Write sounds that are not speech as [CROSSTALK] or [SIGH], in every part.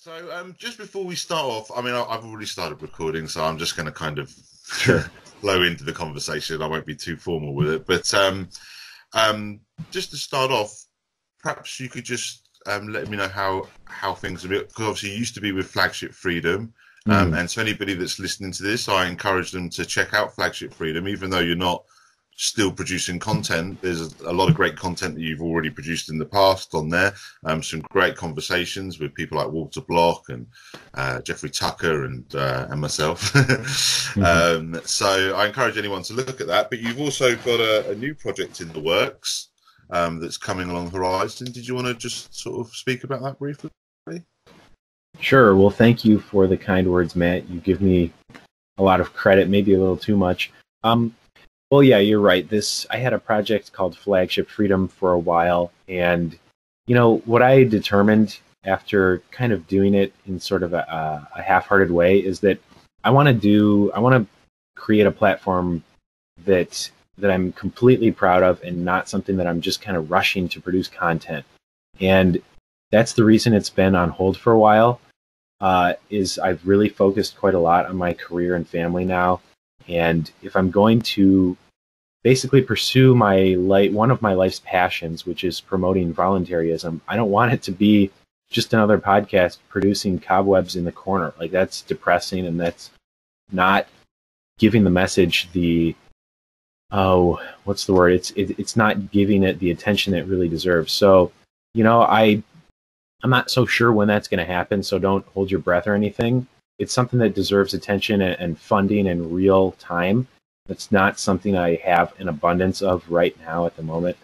So, um, just before we start off, I mean, I, have already started recording, so I'm just going to kind of sure. [LAUGHS] flow into the conversation. I won't be too formal with it, but um, um, just to start off, perhaps you could just um, let me know how how things are because obviously you used to be with Flagship Freedom. Um, mm. And so anybody that's listening to this, I encourage them to check out Flagship Freedom, even though you're not still producing content. There's a lot of great content that you've already produced in the past on there. Um, some great conversations with people like Walter Block and uh, Jeffrey Tucker and uh, and myself. [LAUGHS] mm-hmm. um, so I encourage anyone to look at that. But you've also got a, a new project in the works um, that's coming along the horizon. Did you want to just sort of speak about that briefly? Sure. Well, thank you for the kind words, Matt. You give me a lot of credit, maybe a little too much. Um, well, yeah, you're right. This I had a project called Flagship Freedom for a while, and you know what I determined after kind of doing it in sort of a, a half-hearted way is that I want to do I want to create a platform that that I'm completely proud of and not something that I'm just kind of rushing to produce content. And that's the reason it's been on hold for a while. Uh, is I've really focused quite a lot on my career and family now, and if I'm going to basically pursue my light, one of my life's passions, which is promoting voluntarism, I don't want it to be just another podcast producing cobwebs in the corner. Like that's depressing, and that's not giving the message the oh, what's the word? It's it, it's not giving it the attention it really deserves. So, you know, I I'm not so sure when that's going to happen. So don't hold your breath or anything it's something that deserves attention and, and funding in real time. It's not something I have an abundance of right now at the moment.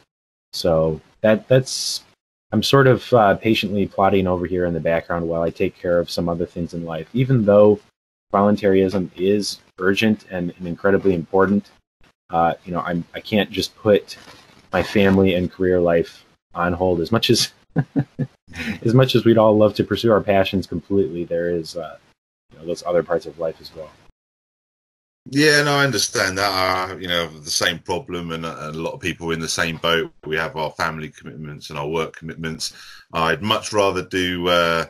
So that that's I'm sort of uh, patiently plotting over here in the background while I take care of some other things in life. Even though voluntarism is urgent and, and incredibly important, uh, you know, I'm I can't just put my family and career life on hold as much as [LAUGHS] as much as we'd all love to pursue our passions completely. There is uh, you know, those other parts of life as well. Yeah, no, I understand that. Uh, you know, the same problem, and, uh, and, a lot of people in the same boat. We have our family commitments and our work commitments. I'd much rather do uh,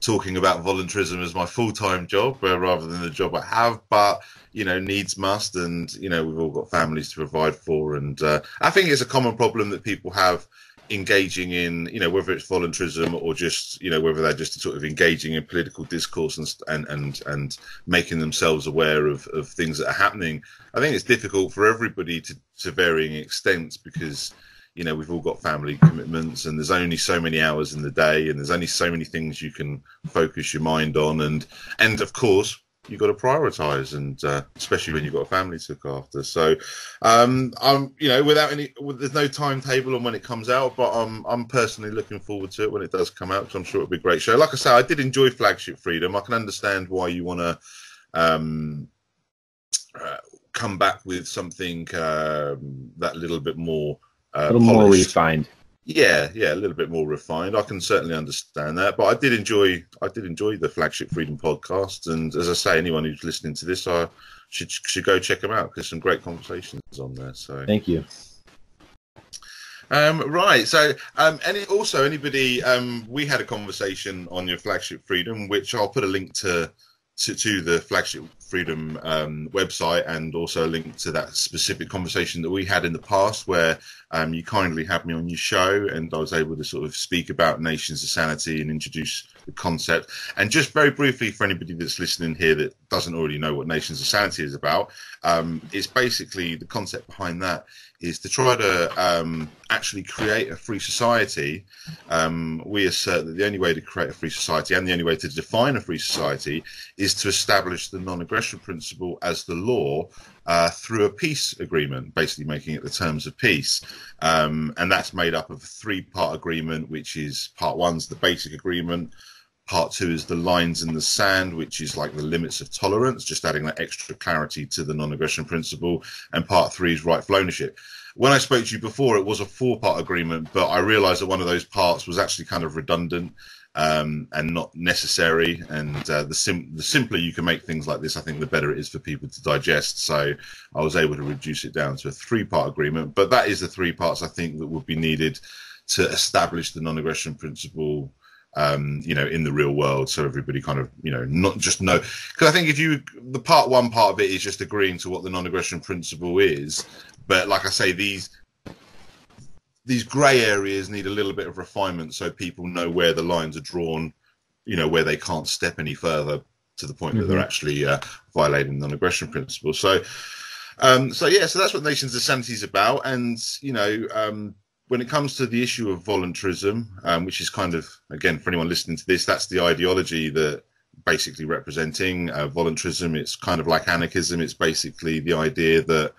talking about voluntarism as my full time job uh, rather than the job I have. But you know, needs must, and you know, we've all got families to provide for, and uh, I think it's a common problem that people have engaging in, you know, whether it's voluntarism or just, you know, whether they're just sort of engaging in political discourse and and and, and making themselves aware of, of things that are happening. I think it's difficult for everybody to, to varying extents because, you know, we've all got family commitments and there's only so many hours in the day and there's only so many things you can focus your mind on and and of course you've got to prioritize and uh, especially when you've got a family to look after. So um i'm you know without any there's no timetable on when it comes out but i'm i'm personally looking forward to it when it does come out because i'm sure it'll be a great show. Like i say i did enjoy flagship freedom. I can understand why you want to um uh, come back with something um, that little bit more uh, a little polished. more refined yeah, yeah, a little bit more refined. I can certainly understand that, but I did enjoy, I did enjoy the flagship Freedom podcast, and as I say, anyone who's listening to this, I should should go check them out because some great conversations on there. So thank you. Um, right. So, um, any also anybody, um, we had a conversation on your flagship Freedom, which I'll put a link to to, to the flagship freedom um, website and also a link to that specific conversation that we had in the past where um, you kindly had me on your show and I was able to sort of speak about nations of sanity and introduce the concept. And just very briefly for anybody that's listening here that doesn't already know what nations of sanity is about, um, it's basically the concept behind that is to try to um, actually create a free society. Um, we assert that the only way to create a free society and the only way to define a free society is to establish the non aggression principle as the law uh, through a peace agreement, basically making it the terms of peace. Um, and that's made up of a three part agreement, which is part one's the basic agreement. Part two is the lines in the sand, which is like the limits of tolerance, just adding that extra clarity to the non aggression principle. And part three is rightful ownership. When I spoke to you before, it was a four part agreement, but I realized that one of those parts was actually kind of redundant um, and not necessary. And uh, the, sim- the simpler you can make things like this, I think the better it is for people to digest. So I was able to reduce it down to a three part agreement. But that is the three parts I think that would be needed to establish the non aggression principle um, you know, in the real world, so everybody kind of, you know, not just know. Because I think if you, the part one part of it is just agreeing to what the non-aggression principle is, but like I say, these these grey areas need a little bit of refinement so people know where the lines are drawn, you know, where they can't step any further to the point mm-hmm. that they're mm-hmm. actually uh, violating the non-aggression principle. So, um, so yeah, so that's what Nations of Sanity is about, and you know, um, when it comes to the issue of voluntarism, um, which is kind of again for anyone listening to this, that's the ideology that basically representing uh, voluntarism. It's kind of like anarchism. It's basically the idea that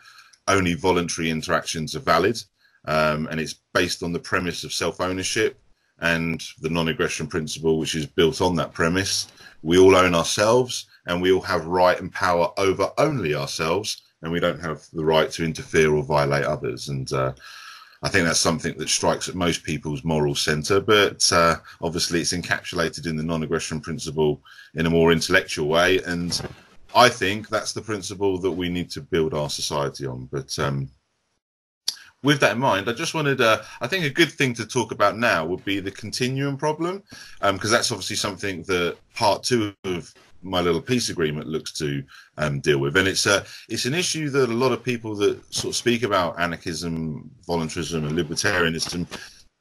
only voluntary interactions are valid, um, and it's based on the premise of self-ownership and the non-aggression principle, which is built on that premise. We all own ourselves, and we all have right and power over only ourselves and we don't have the right to interfere or violate others. And uh, I think that's something that strikes at most people's moral centre, but uh, obviously it's encapsulated in the non-aggression principle in a more intellectual way. And I think that's the principle that we need to build our society on. But um, with that in mind, I just wanted, uh, I think a good thing to talk about now would be the continuum problem, because um, that's obviously something that part two of my little peace agreement looks to um, deal with, and it's a it's an issue that a lot of people that sort of speak about anarchism, voluntarism, and libertarianism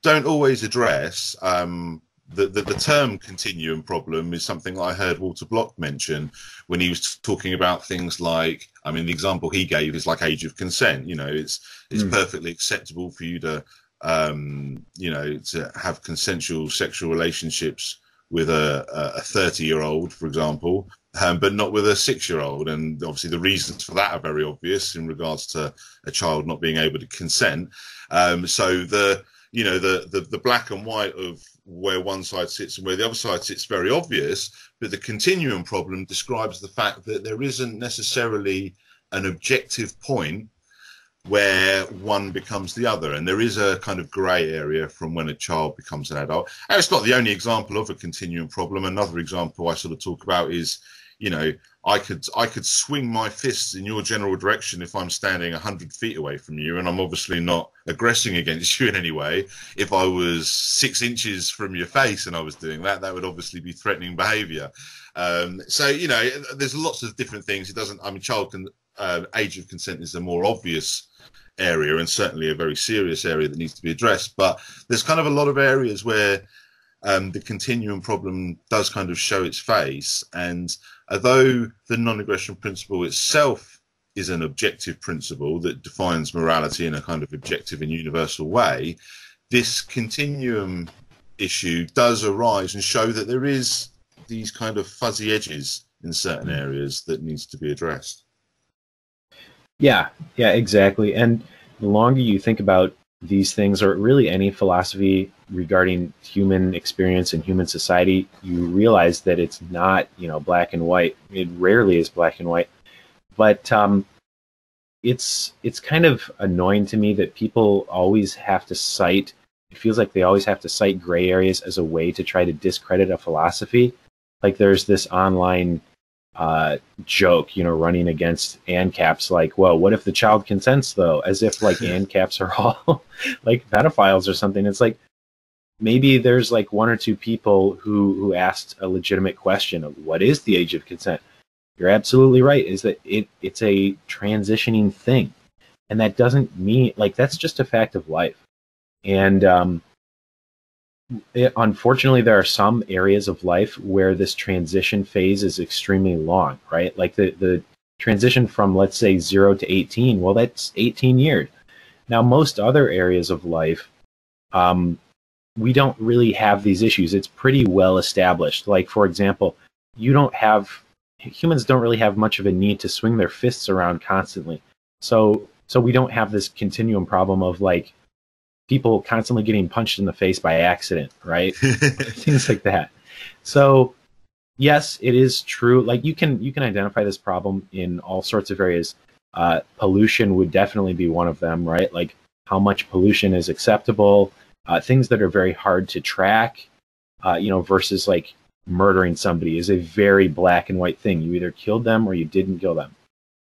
don't always address. Um, the, the, the term continuum problem is something I heard Walter Block mention when he was talking about things like, I mean, the example he gave is like age of consent. You know, it's it's mm. perfectly acceptable for you to, um, you know, to have consensual sexual relationships with a, a 30 year old, for example, um, but not with a six year old. And obviously, the reasons for that are very obvious in regards to a child not being able to consent. Um, so the you know the, the the black and white of where one side sits and where the other side sits very obvious but the continuum problem describes the fact that there isn't necessarily an objective point where one becomes the other. And there is a kind of grey area from when a child becomes an adult. And it's not the only example of a continuum problem. Another example I sort of talk about is, you know, I could I could swing my fists in your general direction if I'm standing hundred feet away from you, and I'm obviously not aggressing against [LAUGHS] you in any way. If I was six inches from your face and I was doing that, that would obviously be threatening behaviour. Um, so you know, there's lots of different things. It doesn't. I mean, child can uh, age of consent is a more obvious area and certainly a very serious area that needs to be addressed. But there's kind of a lot of areas where um, the continuum problem does kind of show its face. And although the non aggression principle itself is an objective principle that defines morality in a kind of objective and universal way, this continuum issue does arise and show that there is these kind of fuzzy edges in certain areas that needs to be addressed. Yeah, yeah, exactly. And the longer you think about these things, or really any philosophy regarding human experience and human society, you realize that it's not, you know, black and white. It rarely is black and white, but um, it's it's kind of annoying to me that people always have to cite. It feels like they always have to cite gray areas as a way to try to discredit a philosophy. Like there's this online uh, joke, you know, running against ANCAPs, like, well, what if the child consents though? As if like [LAUGHS] ANCAPs are all [LAUGHS] like pedophiles or something. It's like maybe there's like one or two people who who asked a legitimate question of what is the age of consent. You're absolutely right. Is that it? It's a transitioning thing, and that doesn't mean like that's just a fact of life. And um, it, unfortunately, there are some areas of life where this transition phase is extremely long, right? Like the, the transition from, let's say, zero to 18, well, that's 18 years. Now, most other areas of life, um, we don't really have these issues. It's pretty well established. Like, for example, you don't have, humans don't really have much of a need to swing their fists around constantly. So, so we don't have this continuum problem of like, people constantly getting punched in the face by accident, right? [LAUGHS] Things like that. So, yes, it is true. Like you can you can identify this problem in all sorts of areas. Uh, pollution would definitely be one of them, right? Like how much pollution is acceptable, uh, things that are very hard to track, uh, you know, versus like murdering somebody is a very black and white thing. You either killed them or you didn't kill them.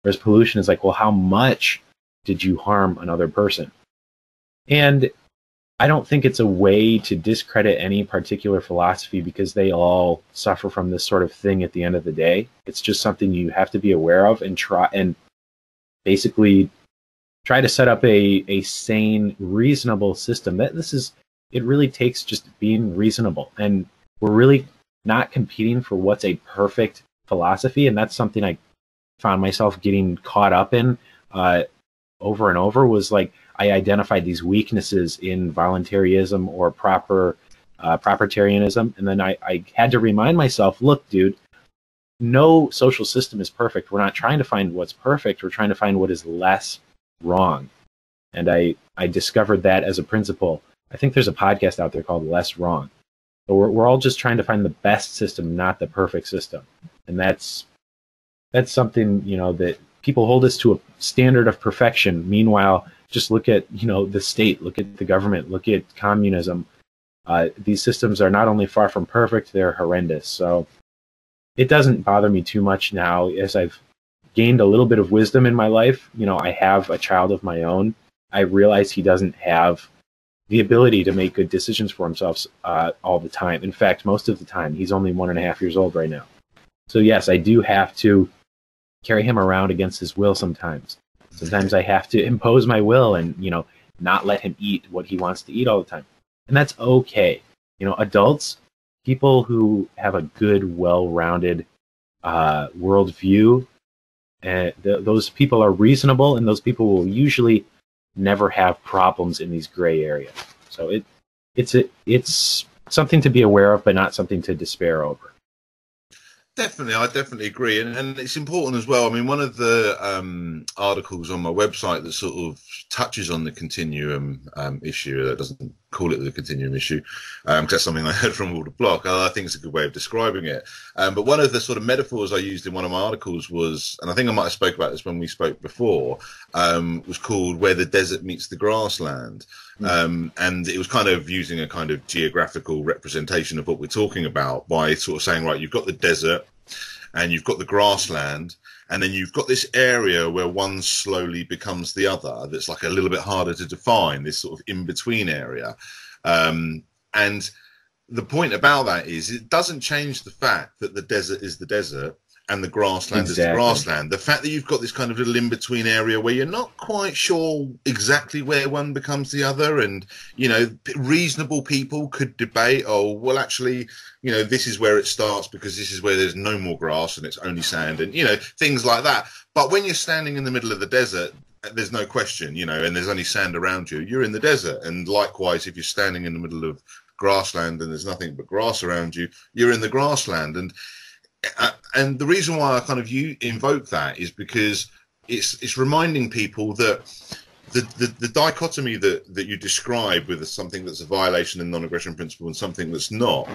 Whereas pollution is like, well, how much did you harm another person? And I don't think it's a way to discredit any particular philosophy because they all suffer from this sort of thing at the end of the day. It's just something you have to be aware of and try and basically try to set up a, a sane, reasonable system. That this is it really takes just being reasonable. And we're really not competing for what's a perfect philosophy. And that's something I found myself getting caught up in uh, over and over was like I identified these weaknesses in voluntarism or proper uh, propertarianism, and then I, I had to remind myself, look, dude, no social system is perfect. We're not trying to find what's perfect. We're trying to find what is less wrong. And I, I discovered that as a principle. I think there's a podcast out there called Less Wrong. But we're, we're all just trying to find the best system, not the perfect system. And that's that's something, you know, that people hold us to a standard of perfection. Meanwhile, just look at you know the state, look at the government, look at communism. Uh, these systems are not only far from perfect; they're horrendous. So it doesn't bother me too much now as I've gained a little bit of wisdom in my life. You know, I have a child of my own. I realize he doesn't have the ability to make good decisions for himself uh, all the time. In fact, most of the time, he's only one and a half years old right now. So yes, I do have to carry him around against his will sometimes. Sometimes I have to impose my will and, you know, not let him eat what he wants to eat all the time. And that's okay. You know, adults, people who have a good, well rounded uh, worldview, uh, th- those people are reasonable and those people will usually never have problems in these gray areas. So it, it's, a, it's something to be aware of, but not something to despair over. Definitely, I definitely agree, and, and it's important as well. I mean, one of the um, articles on my website that sort of touches on the continuum um, issue that doesn't call it the continuum issue, um, that's something I heard [LAUGHS] from Walter Block. I think it's a good way of describing it. Um, but one of the sort of metaphors I used in one of my articles was, and I think I might have spoke about this when we spoke before, um, was called "Where the Desert Meets the Grassland." Hmm. Um, and it was kind of using a kind of geographical representation of what we're talking about by sort of saying, right, you've got the desert and you've got the grassland, and then you've got this area where one slowly becomes the other. That's like a little bit harder to define. This sort of in between area, um, and the point about that is it doesn't change the fact that the desert is the desert and the grassland exactly. is the grassland. The fact that you've got this kind of little in between area where you're not quite sure exactly where one becomes the other, and you know, reasonable people could debate, oh, well, actually, you know, this is where it starts because this is where there's no more grass and it's only sand, and you know, things like that. But when you're standing in the middle of the desert, there's no question, you know, and there's only sand around you, you're in the desert. And likewise, if you're standing in the middle of grassland and there's nothing but grass around you, you're in the grassland. And uh, and the reason why I kind of you invoke that is because it's it's reminding people that the, the, the dichotomy that, that you describe with something that's a violation of non-aggression principle and something that's not,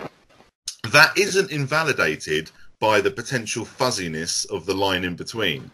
that isn't invalidated by the potential fuzziness of the line in between.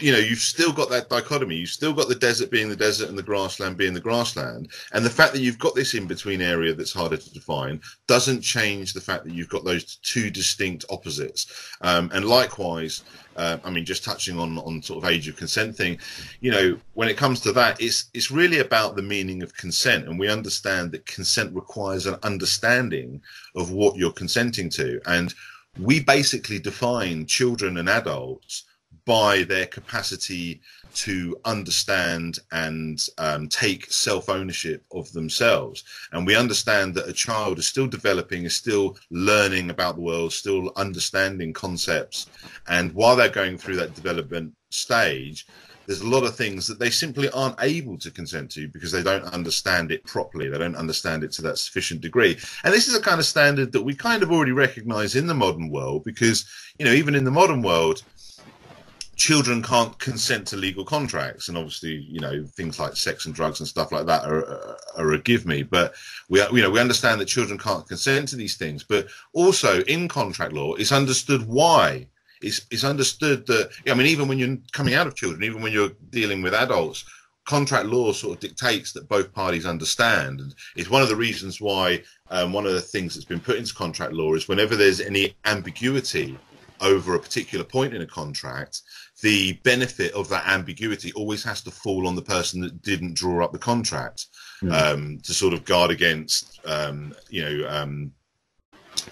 You know, you've still got that dichotomy. You've still got the desert being the desert and the grassland being the grassland. And the fact that you've got this in between area that's harder to define doesn't change the fact that you've got those two distinct opposites. Um, and likewise, uh, I mean, just touching on on sort of age of consent thing, you know, when it comes to that, it's it's really about the meaning of consent, and we understand that consent requires an understanding of what you're consenting to, and we basically define children and adults by their capacity to understand and um, take self ownership of themselves. And we understand that a child is still developing, is still learning about the world, still understanding concepts. And while they're going through that development stage, there's a lot of things that they simply aren't able to consent to because they don't understand it properly. They don't understand it to that sufficient degree. And this is a kind of standard that we kind of already recognize in the modern world because, you know, even in the modern world, children can't consent to legal contracts and obviously you know things like sex and drugs and stuff like that are, are a give me but we you know we understand that children can't consent to these things but also in contract law it's understood why it's, it's understood that, I mean, even when you're coming out of children, even when you're dealing with adults, contract law sort of dictates that both parties understand. And it's one of the reasons why um, one of the things that's been put into contract law is whenever there's any ambiguity over a particular point in a contract, the benefit of that ambiguity always has to fall on the person that didn't draw up the contract. mm. um, to sort of guard against, um, you know,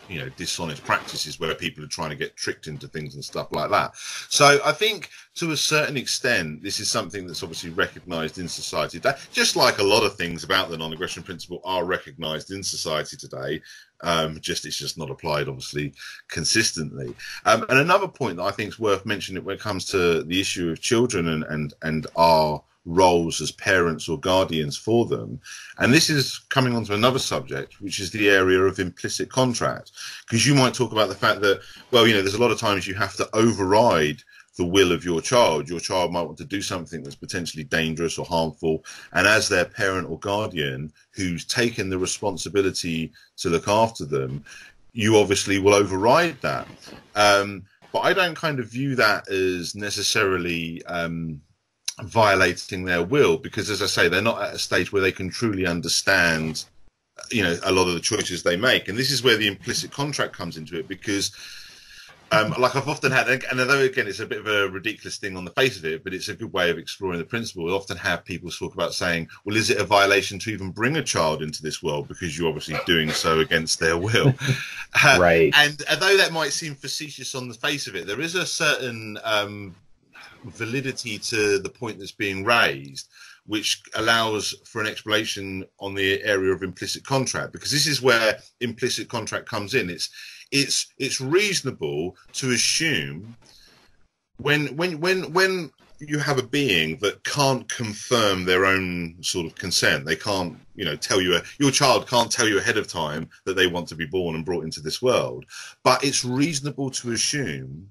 you know, dishonest practices where people are trying to get tricked into things and stuff like that. So I think to a certain extent, this is something that's obviously recognised in society. That just like a lot of things about the non-aggression principle are recognised in society today. Um, just it's just not applied, obviously, consistently. Um, and another point that I think is worth mentioning when it comes to the issue of children and and and our roles as parents or guardians for them. And this is coming on to another subject, which is the area of implicit contract. Because you might talk about the fact that, well, you know, there's a lot of times you have to override the will of your child. Your child might want to do something that's potentially dangerous or harmful. And as their parent or guardian who's taken the responsibility to look after them, you obviously will override that. Um, but I don't kind of view that as necessarily um, violating their will because, as I say, they're not at a stage where they can truly understand, you know, a lot of the choices they make. And this is where the implicit contract comes into it because. Um, like I've often had, and although again it's a bit of a ridiculous thing on the face of it, but it's a good way of exploring the principle. We often have people talk about saying, "Well, is it a violation to even bring a child into this world because you're obviously doing so against their will?" [LAUGHS] right. and although that might seem facetious on the face of it, there is a certain um, validity to the point that's being raised, which allows for an explanation on the area of implicit contract, because this is where implicit contract comes in. It's it's it's reasonable to assume when when when when you have a being that can't confirm their own sort of consent they can't you know tell you a, your child can't tell you ahead of time that they want to be born and brought into this world but it's reasonable to assume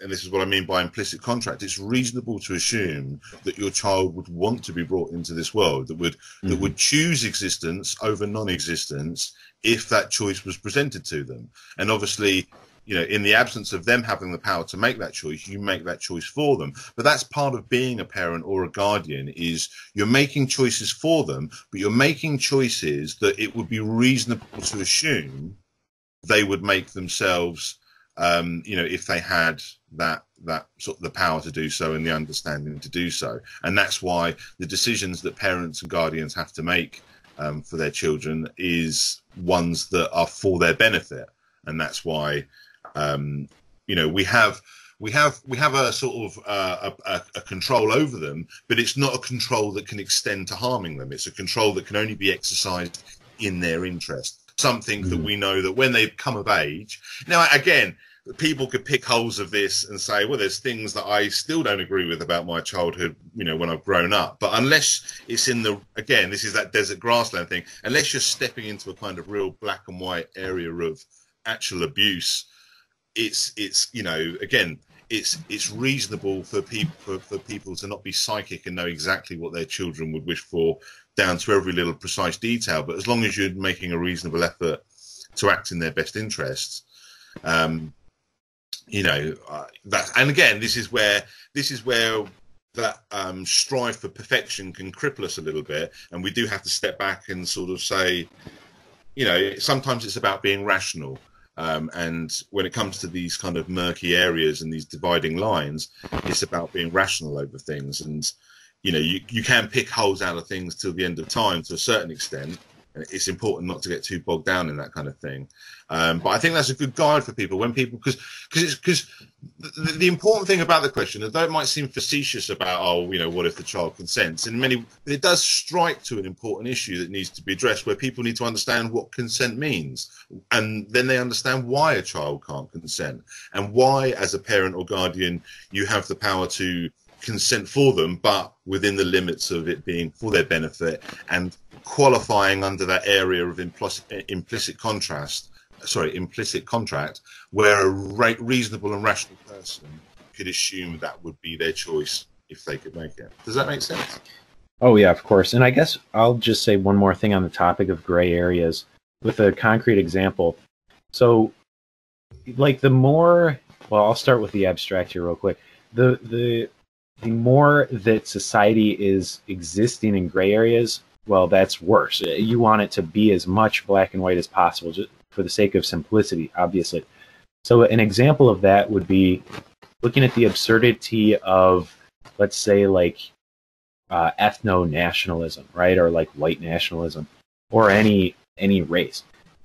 and this is what I mean by implicit contract, it's reasonable to assume that your child would want to be brought into this world, that would mm-hmm. that would choose existence over non-existence if that choice was presented to them. And obviously, you know, in the absence of them having the power to make that choice, you make that choice for them. But that's part of being a parent or a guardian is you're making choices for them, but you're making choices that it would be reasonable to assume they would make themselves um, you know, if they had that that sort of the power to do so and the understanding to do so, and that's why the decisions that parents and guardians have to make um, for their children is ones that are for their benefit, and that's why um, you know we have we have we have a sort of uh, a, a, control over them, but it's not a control that can extend to harming them. It's a control that can only be exercised in their interest. Something mm. that we know that when they come of age. Now, again, people could pick holes of this and say, well, there's things that I still don't agree with about my childhood, you know, when I've grown up. But unless it's in the, again, this is that desert grassland thing, unless you're stepping into a kind of real black and white area of actual abuse, it's, it's, you know, again, it's it's reasonable for people for, for people to not be psychic and know exactly what their children would wish for down to every little precise detail. But as long as you're making a reasonable effort to act in their best interests, um, you know uh, that and again this is where this is where that um, strive for perfection can cripple us a little bit and we do have to step back and sort of say you know sometimes it's about being rational um, and when it comes to these kind of murky areas and these dividing lines it's about being rational over things. And you know you, you can pick holes out of things till the end of time to a certain extent it's important not to get too bogged down in that kind of thing. Um, but I think that's a good guide for people when people because because because the, the, important thing about the question, although it might seem facetious about oh you know what if the child consents, in many it does strike to an important issue that needs to be addressed where people need to understand what consent means and then they understand why a child can't consent and why as a parent or guardian you have the power to consent for them, but within the limits of it being for their benefit and qualifying under that area of implicit, implicit contrast, sorry, implicit contract, where a re- reasonable and rational person could assume that would be their choice if they could make it. Does that make sense? Oh yeah, of course. And I guess I'll just say one more thing on the topic of gray areas with a concrete example. So, like the more, well, I'll start with the abstract here real quick. The the the more that society is existing in gray areas, well, that's worse. You want it to be as much black and white as possible, just for the sake of simplicity, obviously. So, an example of that would be looking at the absurdity of, let's say, like uh, ethno nationalism, right, or like white nationalism, or any any race.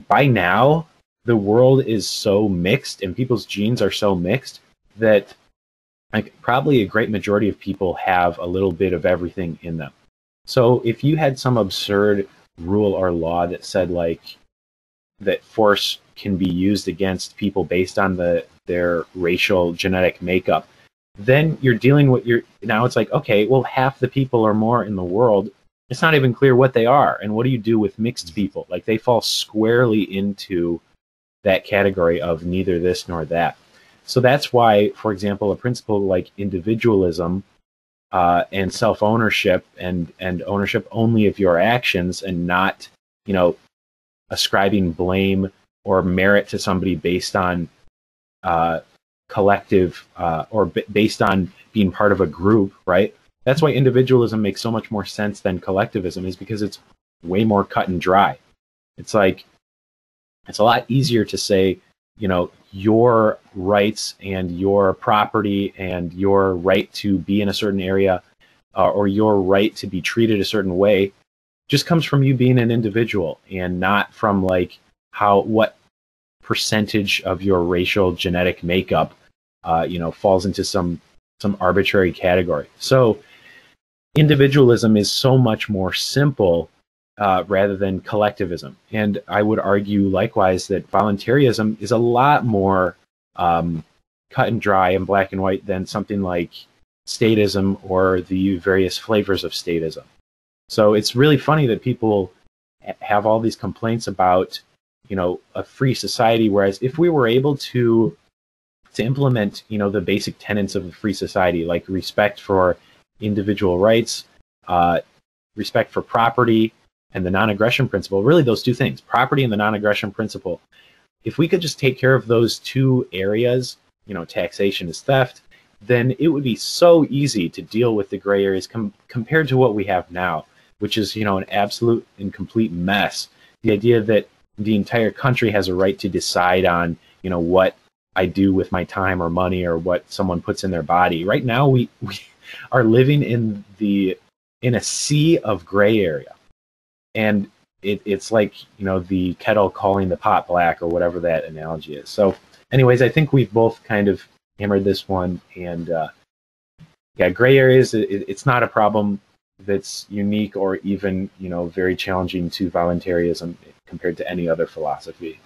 By now, the world is so mixed, and people's genes are so mixed that like probably a great majority of people have a little bit of everything in them. So if you had some absurd rule or law that said like that force can be used against people based on the their racial genetic makeup, then you're dealing with your now it's like okay, well half the people or more in the world it's not even clear what they are. And what do you do with mixed people? Like they fall squarely into that category of neither this nor that. So that's why for example a principle like individualism uh, and self ownership and and ownership only of your actions and not you know ascribing blame or merit to somebody based on uh, collective uh, or b- based on being part of a group, right? That's why individualism makes so much more sense than collectivism, is because it's way more cut and dry. It's like it's a lot easier to say, you know, your rights and your property and your right to be in a certain area uh, or your right to be treated a certain way just comes from you being an individual and not from like how what percentage of your racial genetic makeup uh, you know falls into some some arbitrary category. So individualism is so much more simple uh, rather than collectivism. And I would argue likewise that voluntarism is a lot more um, cut and dry and black and white than something like statism or the various flavors of statism. So it's really funny that people have all these complaints about, you know, a free society. Whereas if we were able to to implement, you know, the basic tenets of a free society, like respect for individual rights, uh, respect for property, and the non-aggression principle, really those two things, property and the non-aggression principle. If we could just take care of those two areas, you know, taxation is theft, then it would be so easy to deal with the gray areas com- compared to what we have now, which is, you know, an absolute and complete mess. The idea that the entire country has a right to decide on, you know, what I do with my time or money or what someone puts in their body. Right now, we, we [LAUGHS] are living in the in a sea of gray area and it, it's like you know the kettle calling the pot black or whatever that analogy is. So, anyways, I think we've both kind of hammered this one, and uh, yeah, gray areas. It, it's not a problem that's unique or even you know very challenging to voluntarism compared to any other philosophy.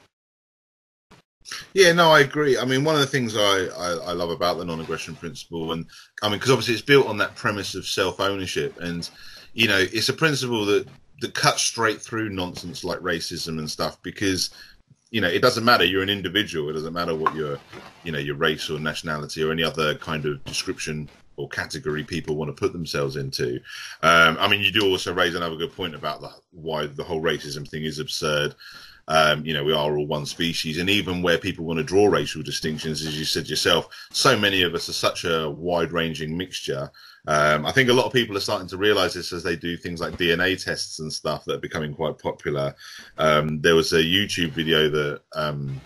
Yeah, no, I agree. I mean, one of the things I, I, I love about the non-aggression principle, and I mean, because obviously it's built on that premise of self-ownership, and you know, it's a principle that that cut straight through nonsense like racism and stuff because you know it doesn't matter. You're an individual. It doesn't matter what your you know your race or nationality or any other kind of description or category people want to put themselves into. Um, i mean you do also raise another good point about the, why the whole racism thing is absurd um, you know, we are all one species, and even where people want to draw racial distinctions, as you said yourself, so many of us are such a wide-ranging mixture um, I think a lot of people are starting to realize this as they do things like DNA tests and stuff that are becoming quite popular. Um, there was a YouTube video that um,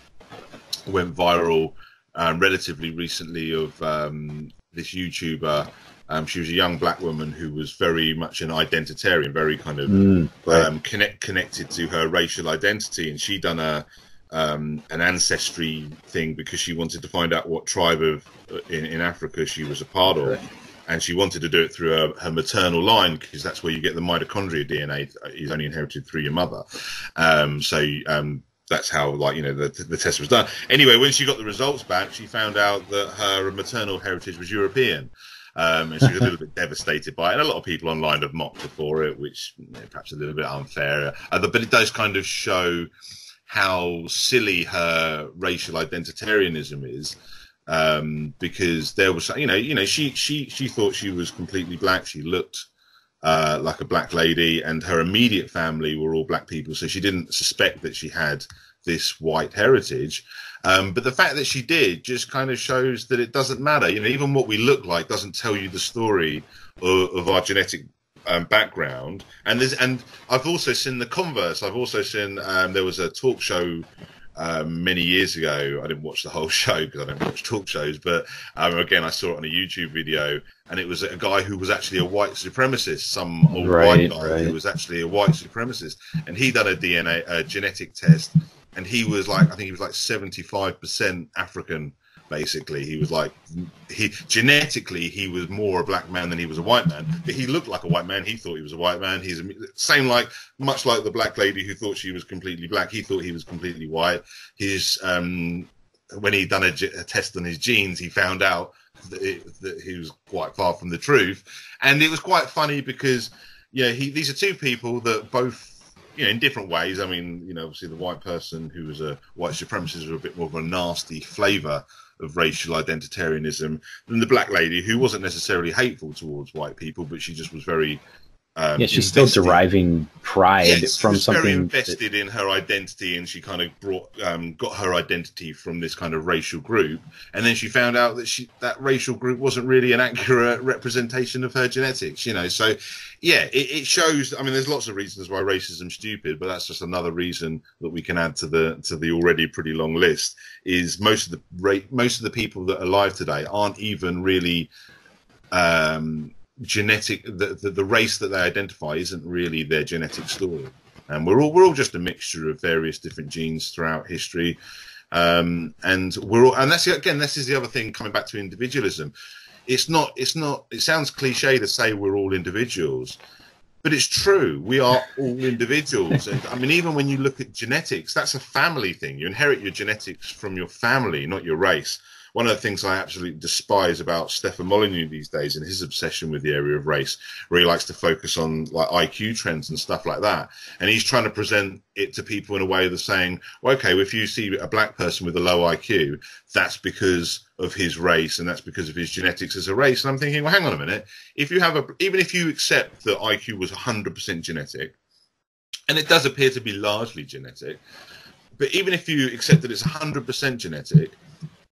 went viral um, relatively recently of um, this YouTuber. Um, she was a young black woman who was very much an identitarian, very kind of mm, right. connect, connected to her racial identity, and she done a um, an ancestry thing because she wanted to find out what tribe of in, in Africa she was a part of and she wanted to do it through her, her, maternal line because that's where you get the mitochondria DNA is only inherited through your mother. Um, so um, that's how, like you know, the, the test was done. Anyway, when she got the results back, she found out that her maternal heritage was European. Um, and she was a little bit devastated by it. And a lot of people online have mocked her for it, which you know, perhaps a little bit unfair. Uh, but it does kind of show how silly her racial identitarianism is um, because there was you know you know she she she thought she was completely black. She looked uh, like a black lady, and her immediate family were all black people, so she didn't suspect that she had this white heritage. Um, but the fact that she did just kind of shows that it doesn't matter. You know, even what we look like doesn't tell you the story of, of our genetic um, background. And there's and I've also seen the converse. I've also seen um, there was a talk show um, many years ago. I didn't watch the whole [LAUGHS] show because I don't watch talk shows, but um, again, I saw it on a YouTube video, and it was a guy who was actually a white supremacist, some old Right, white guy right. who was actually a white supremacist, and he done a DNA a genetic test, and he was like, I think he was like seventy five percent African. Basically, he was like he genetically he was more a black man than he was a white man, but he looked like a white man. He thought he was a white man. He's same like much like the black lady who thought she was completely black. He thought he was completely white. His um when he done a, a test on his genes, he found out that, it, that he was quite far from the truth, and it was quite funny because yeah, he these are two people that both. You know, in different ways. I mean, you know, obviously the white person who was a white supremacist was a bit more of a nasty flavour of racial identitarianism than the black lady who wasn't necessarily hateful towards white people, but she just was very. Um, yeah, she's still deriving pride from was very something. that- invested in her identity, and she kind of brought um, got her identity from this kind of racial group, and then she found out that she that racial group wasn't really an accurate representation of her genetics. You know, so yeah, it, it shows. I mean, there's lots of reasons why racism's stupid, but that's just another reason that we can add to the to the already pretty long list. Is most of the ra- most of the people that are alive today aren't even really um, genetic. The, the the race that they identify isn't really their genetic story, and we're all we're all just a mixture of various different genes throughout history. Um, and we're all, and that's again, this is the other thing coming back to individualism. It's not, it's not, it sounds cliche to say we're all individuals, but it's true. We are all individuals. And I mean, even when you look at genetics, that's a family thing. You inherit your genetics from your family, not your race. One of the things I absolutely despise about Stefan Molyneux these days and his obsession with the area of race, where he likes to focus on like IQ trends and stuff like that. And he's trying to present it to people in a way that's saying, well, okay, if you see a black person with a low IQ, that's because of his race and that's because of his genetics as a race. And I'm thinking, well, hang on a minute. If you have a, even if you accept that IQ was 100% genetic, and it does appear to be largely genetic, but even if you accept that it's 100% genetic,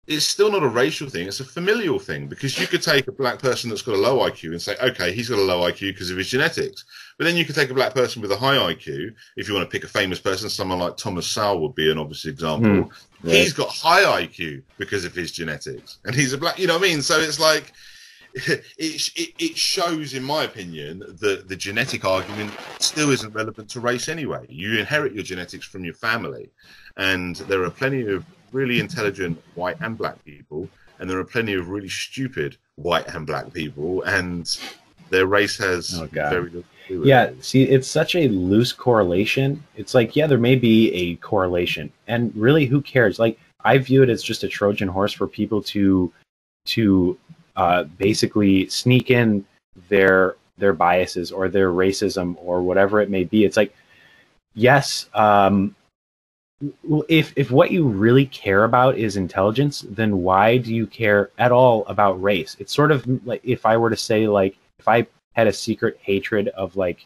it's still not a racial thing. It's a familial thing because you could take a black person that's got a low IQ and say, okay, he's got a low IQ because of his genetics. But then you could take a black person with a high IQ. If you want to pick a famous person, someone like Thomas Sowell would be an obvious example. Hmm, right. He's got high IQ because of his genetics, and he's a black. You know what I mean? So it's like [LAUGHS] it, it, it shows, in my opinion, that the genetic argument still isn't relevant to race anyway. You inherit your genetics from your family, and there are plenty of really intelligent white and black people, and there are plenty of really stupid white and black people, and their race has Oh, very little to do with Yeah, it. see, it's such a loose correlation. It's like, yeah, there may be a correlation, and really, who cares? Like, I view it as just a Trojan horse for people to to uh, basically sneak in their their biases or their racism or whatever it may be. It's like, yes, um, if if what you really care about is intelligence, then why do you care at all about race? It's sort of like if I were to say like if I had a secret hatred of like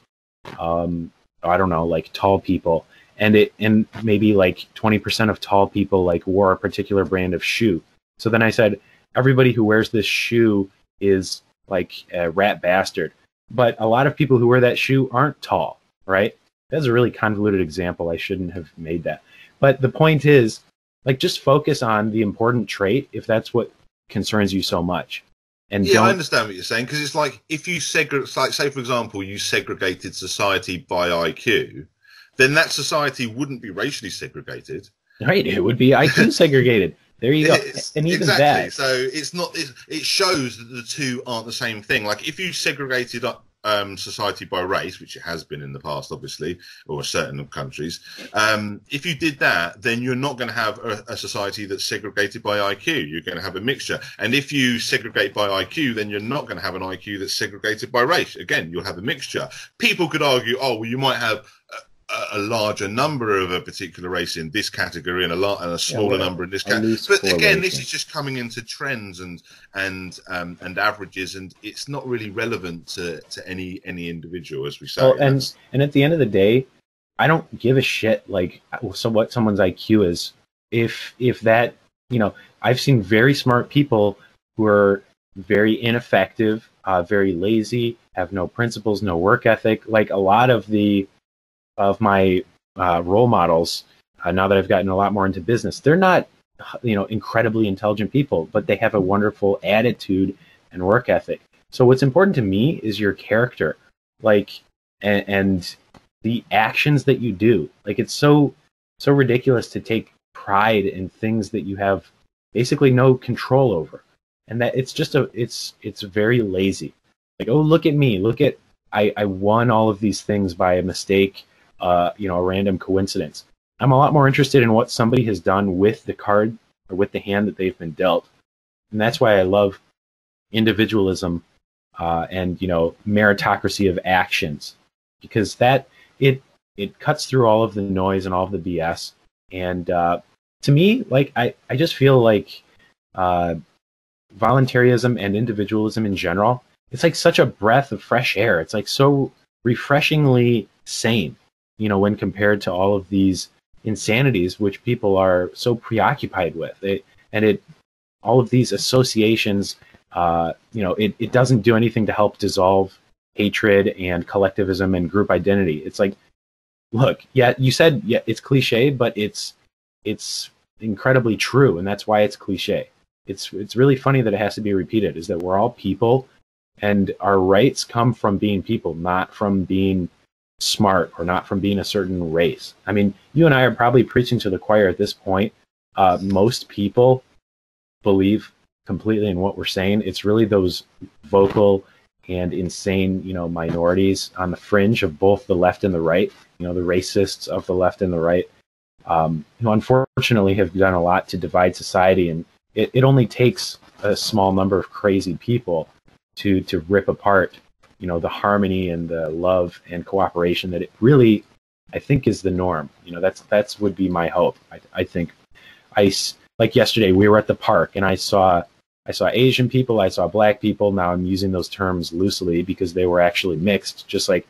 um I don't know, like tall people and it and maybe like 20% of tall people like wore a particular brand of shoe. So then I said everybody who wears this shoe is like a rat bastard. But a lot of people who wear that shoe aren't tall, right? That's a really convoluted example. I shouldn't have made that. But the point is, like, just focus on the important trait if that's what concerns you so much. And Yeah, I don't understand what you're saying because it's like if you segregate, like say for example, you segregated society by IQ, then that society wouldn't be racially segregated. right, it would be IQ [LAUGHS] segregated. There you go. It's- and even exactly. that, So it's not. It's, it shows that the two aren't the same thing. Like if you segregated uh, um, society by race, which it has been in the past, obviously, or certain countries, um, if you did that, then you're not going to have a, a society that's segregated by IQ. You're going to have a mixture. And if you segregate by IQ, then you're not going to have an IQ that's segregated by race. Again, you'll have a mixture. People could argue, oh, well, you might have. A, a larger number of a particular race in this category and a lot and a smaller well, number in this category. But again, this is just coming into trends and and um, and averages, and it's not really relevant to, to any any individual, as we say. Well, and That's- and at the end of the day, I don't give a shit like so what someone's IQ is. If if that you know, I've seen very smart people who are very ineffective, uh, very lazy, have no principles, no work ethic. Like a lot of the of my uh, role models uh, now that I've gotten a lot more into business. They're not, you know, incredibly intelligent people, but they have a wonderful attitude and work ethic. So what's important to me is your character, like, and, and the actions that you do. Like, it's so so ridiculous to take pride in things that you have basically no control over, and that it's just a it's it's very lazy. Like, oh, look at me, look at I, I won all of these things by a mistake, uh, you know, a random coincidence. I'm a lot more interested in what somebody has done with the card or with the hand that they've been dealt, and that's why I love individualism uh, and you know meritocracy of actions because that it it cuts through all of the noise and all of the BS. And uh, to me, like I, I just feel like uh, voluntarism and individualism in general, it's like such a breath of fresh air. It's like so refreshingly sane, you know, when compared to all of these insanities which people are so preoccupied with. It, and it, all of these associations, uh, you know, it, it doesn't do anything to help dissolve hatred and collectivism and group identity. It's like, look, yeah, you said yeah, it's cliche, but it's it's incredibly true, and that's why it's cliche. It's it's really funny that it has to be repeated. Is that we're all people, and our rights come from being people, not from being smart or not from being a certain race. I mean, you and I are probably preaching to the choir at this point. Uh, most people believe completely in what we're saying. It's really those vocal and insane, you know, minorities on the fringe of both the left and the right, you know, the racists of the left and the right, um, who unfortunately have done a lot to divide society. And it, it only takes a small number of crazy people to, to rip apart, you know, the harmony and the love and cooperation that it really, I think, is the norm. You know, that's, that's would be my hope. I, I think I, like yesterday, we were at the park and I saw I saw Asian people, I saw black people. Now I'm using those terms loosely because they were actually mixed, just like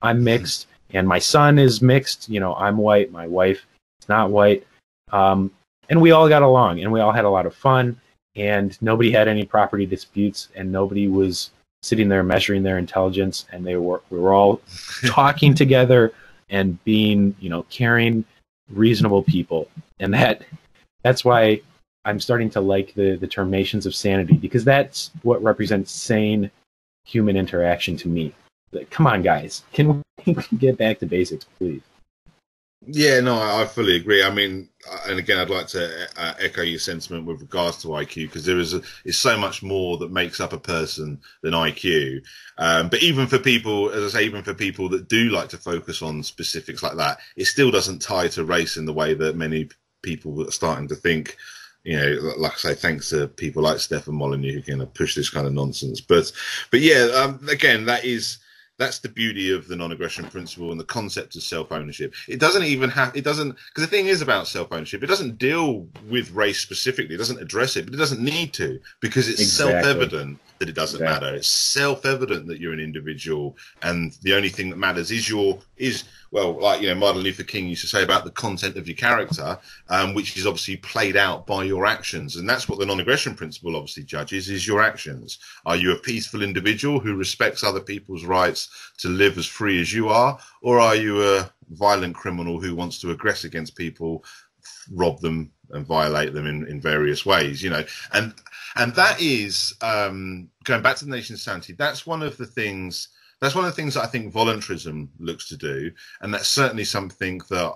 I'm mixed and my son is mixed. You know, I'm white, my wife is not white. Um, and we all got along and we all had a lot of fun and nobody had any property disputes and nobody was sitting there measuring their intelligence and they were we were all [LAUGHS] talking together and being you know caring reasonable people and that that's why I'm starting to like the the term terminations of sanity because that's what represents sane human interaction to me. Like, come on, guys, can we [LAUGHS] get back to basics, please? Yeah, no, I, fully agree. I mean, and again, I'd like to uh, echo your sentiment with regards to IQ because there is a, is so much more that makes up a person than IQ. Um, but even for people, as I say, even for people that do like to focus on specifics like that, it still doesn't tie to race in the way that many people are starting to think you know, like I say, thanks to people like Stefan Molyneux who can push this kind of nonsense. But, but yeah, um, again, that is that's the beauty of the non-aggression principle and the concept of self-ownership. It doesn't even have, it doesn't, because the thing is about self-ownership, it doesn't deal with race specifically. It doesn't address it, but it doesn't need to because it's exactly. self-evident that it doesn't exactly. matter. It's self-evident that you're an individual, and the only thing that matters is your is well, like you know, Martin Luther King used to say about the content of your character, um, which is obviously played out by your actions, and that's what the non-aggression principle obviously judges: is your actions. Are you a peaceful individual who respects other people's rights to live as free as you are, or are you a violent criminal who wants to aggress against people, rob them, and violate them in, in various ways? You know, and and that is um, going back to the nation's sanity. That's one of the things that's one of the things that I think voluntarism looks to do, and that's certainly something that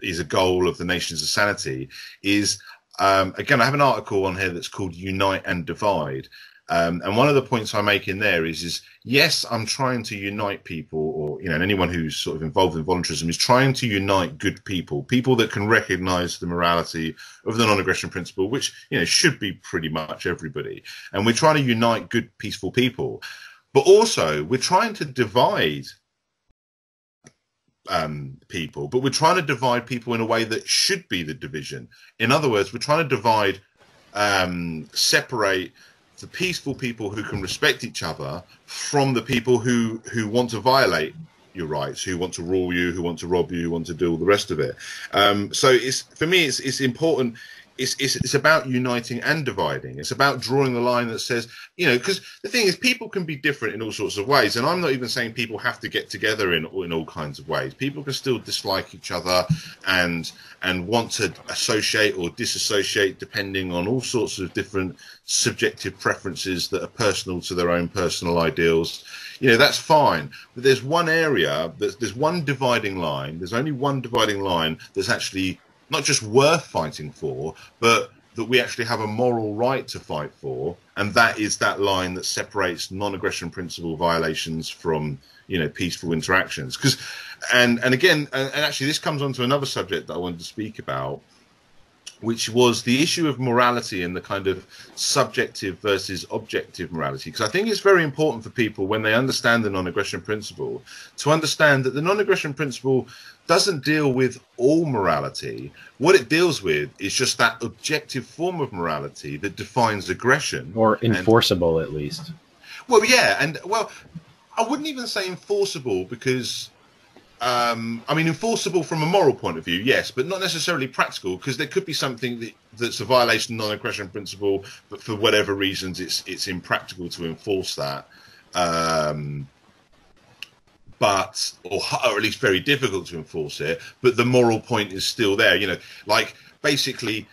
is a goal of the nations sanity. Is um, again, I have an article on here that's called "Unite and Divide," Um, and one of the points I make in there is, is yes, I'm trying to unite people, or you know, anyone who's sort of involved in voluntarism is trying to unite good people, people that can recognise the morality of the non-aggression principle, which you know should be pretty much everybody. And we're trying to unite good, peaceful people. But also, we're trying to divide um, people, but we're trying to divide people in a way that should be the division. In other words, we're trying to divide, um, separate the peaceful people who can respect each other from the people who who want to violate your rights, who want to rule you, who want to rob you, who want to do all the rest of it. Um, so it's for me, it's it's important it's, it's it's about uniting and dividing. It's about drawing the line that says, you know, because the thing is, people can be different in all sorts of ways, and I'm not even saying people have to get together in in all kinds of ways. People can still dislike each other and and want to associate or disassociate depending on all sorts of different subjective preferences that are personal to their own personal ideals. You know, that's fine. But there's one area, there's, there's one dividing line, there's only one dividing line that's actually not just worth fighting for, but that we actually have a moral right to fight for, and that is that line that separates non-aggression principle violations from you know peaceful interactions. Because, and and again, and, and actually, this comes on to another subject that I wanted to speak about, which was the issue of morality and the kind of subjective versus objective morality. Because I think it's very important for people when they understand the non aggression principle to understand that the non aggression principle doesn't deal with all morality. What it deals with is just that objective form of morality that defines aggression. Or enforceable, and, at least. Well, yeah. And, well, I wouldn't even say enforceable because um, I mean, enforceable from a moral point of view, yes, but not necessarily practical, because there could be something that, that's a violation of non-aggression principle, but for whatever reasons, it's it's impractical to enforce that. Um, but or, or at least very difficult to enforce it. But the moral point is still there. You know, like basically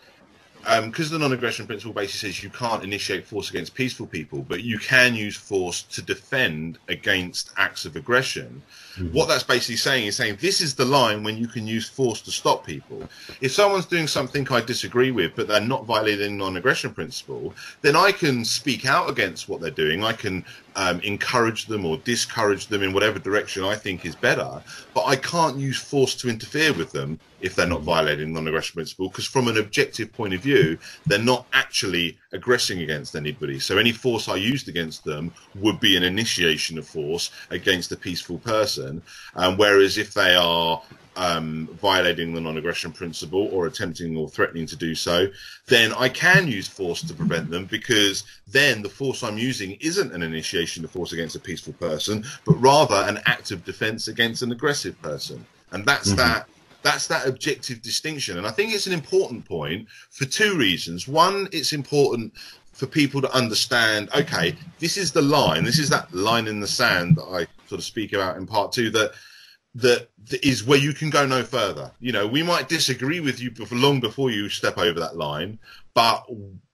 because um, the non-aggression principle basically says you can't initiate force against peaceful people, but you can use force to defend against acts of aggression. Mm-hmm. What that's basically saying is saying this is the line when you can use force to stop people. If someone's doing something I disagree with, but they're not violating the non-aggression principle, then I can speak out against what they're doing. I can um, encourage them or discourage them in whatever direction I think is better. But I can't use force to interfere with them if they're not violating non-aggression principle, because from an objective point of view, they're not actually aggressing against anybody. So any force I used against them would be an initiation of force against a peaceful person. Um, whereas if they are um, violating the non-aggression principle or attempting or threatening to do so, then I can use force to prevent them because then the force I'm using isn't an initiation of force against a peaceful person, but rather an act of defense against an aggressive person. And that's mm-hmm. that that's that objective distinction. And I think it's an important point for two reasons. One, it's important for people to understand okay, this is the line, this is that line in the sand that I sort of speak about in part two that that is where you can go no further. You know, we might disagree with you before, long before you step over that line, but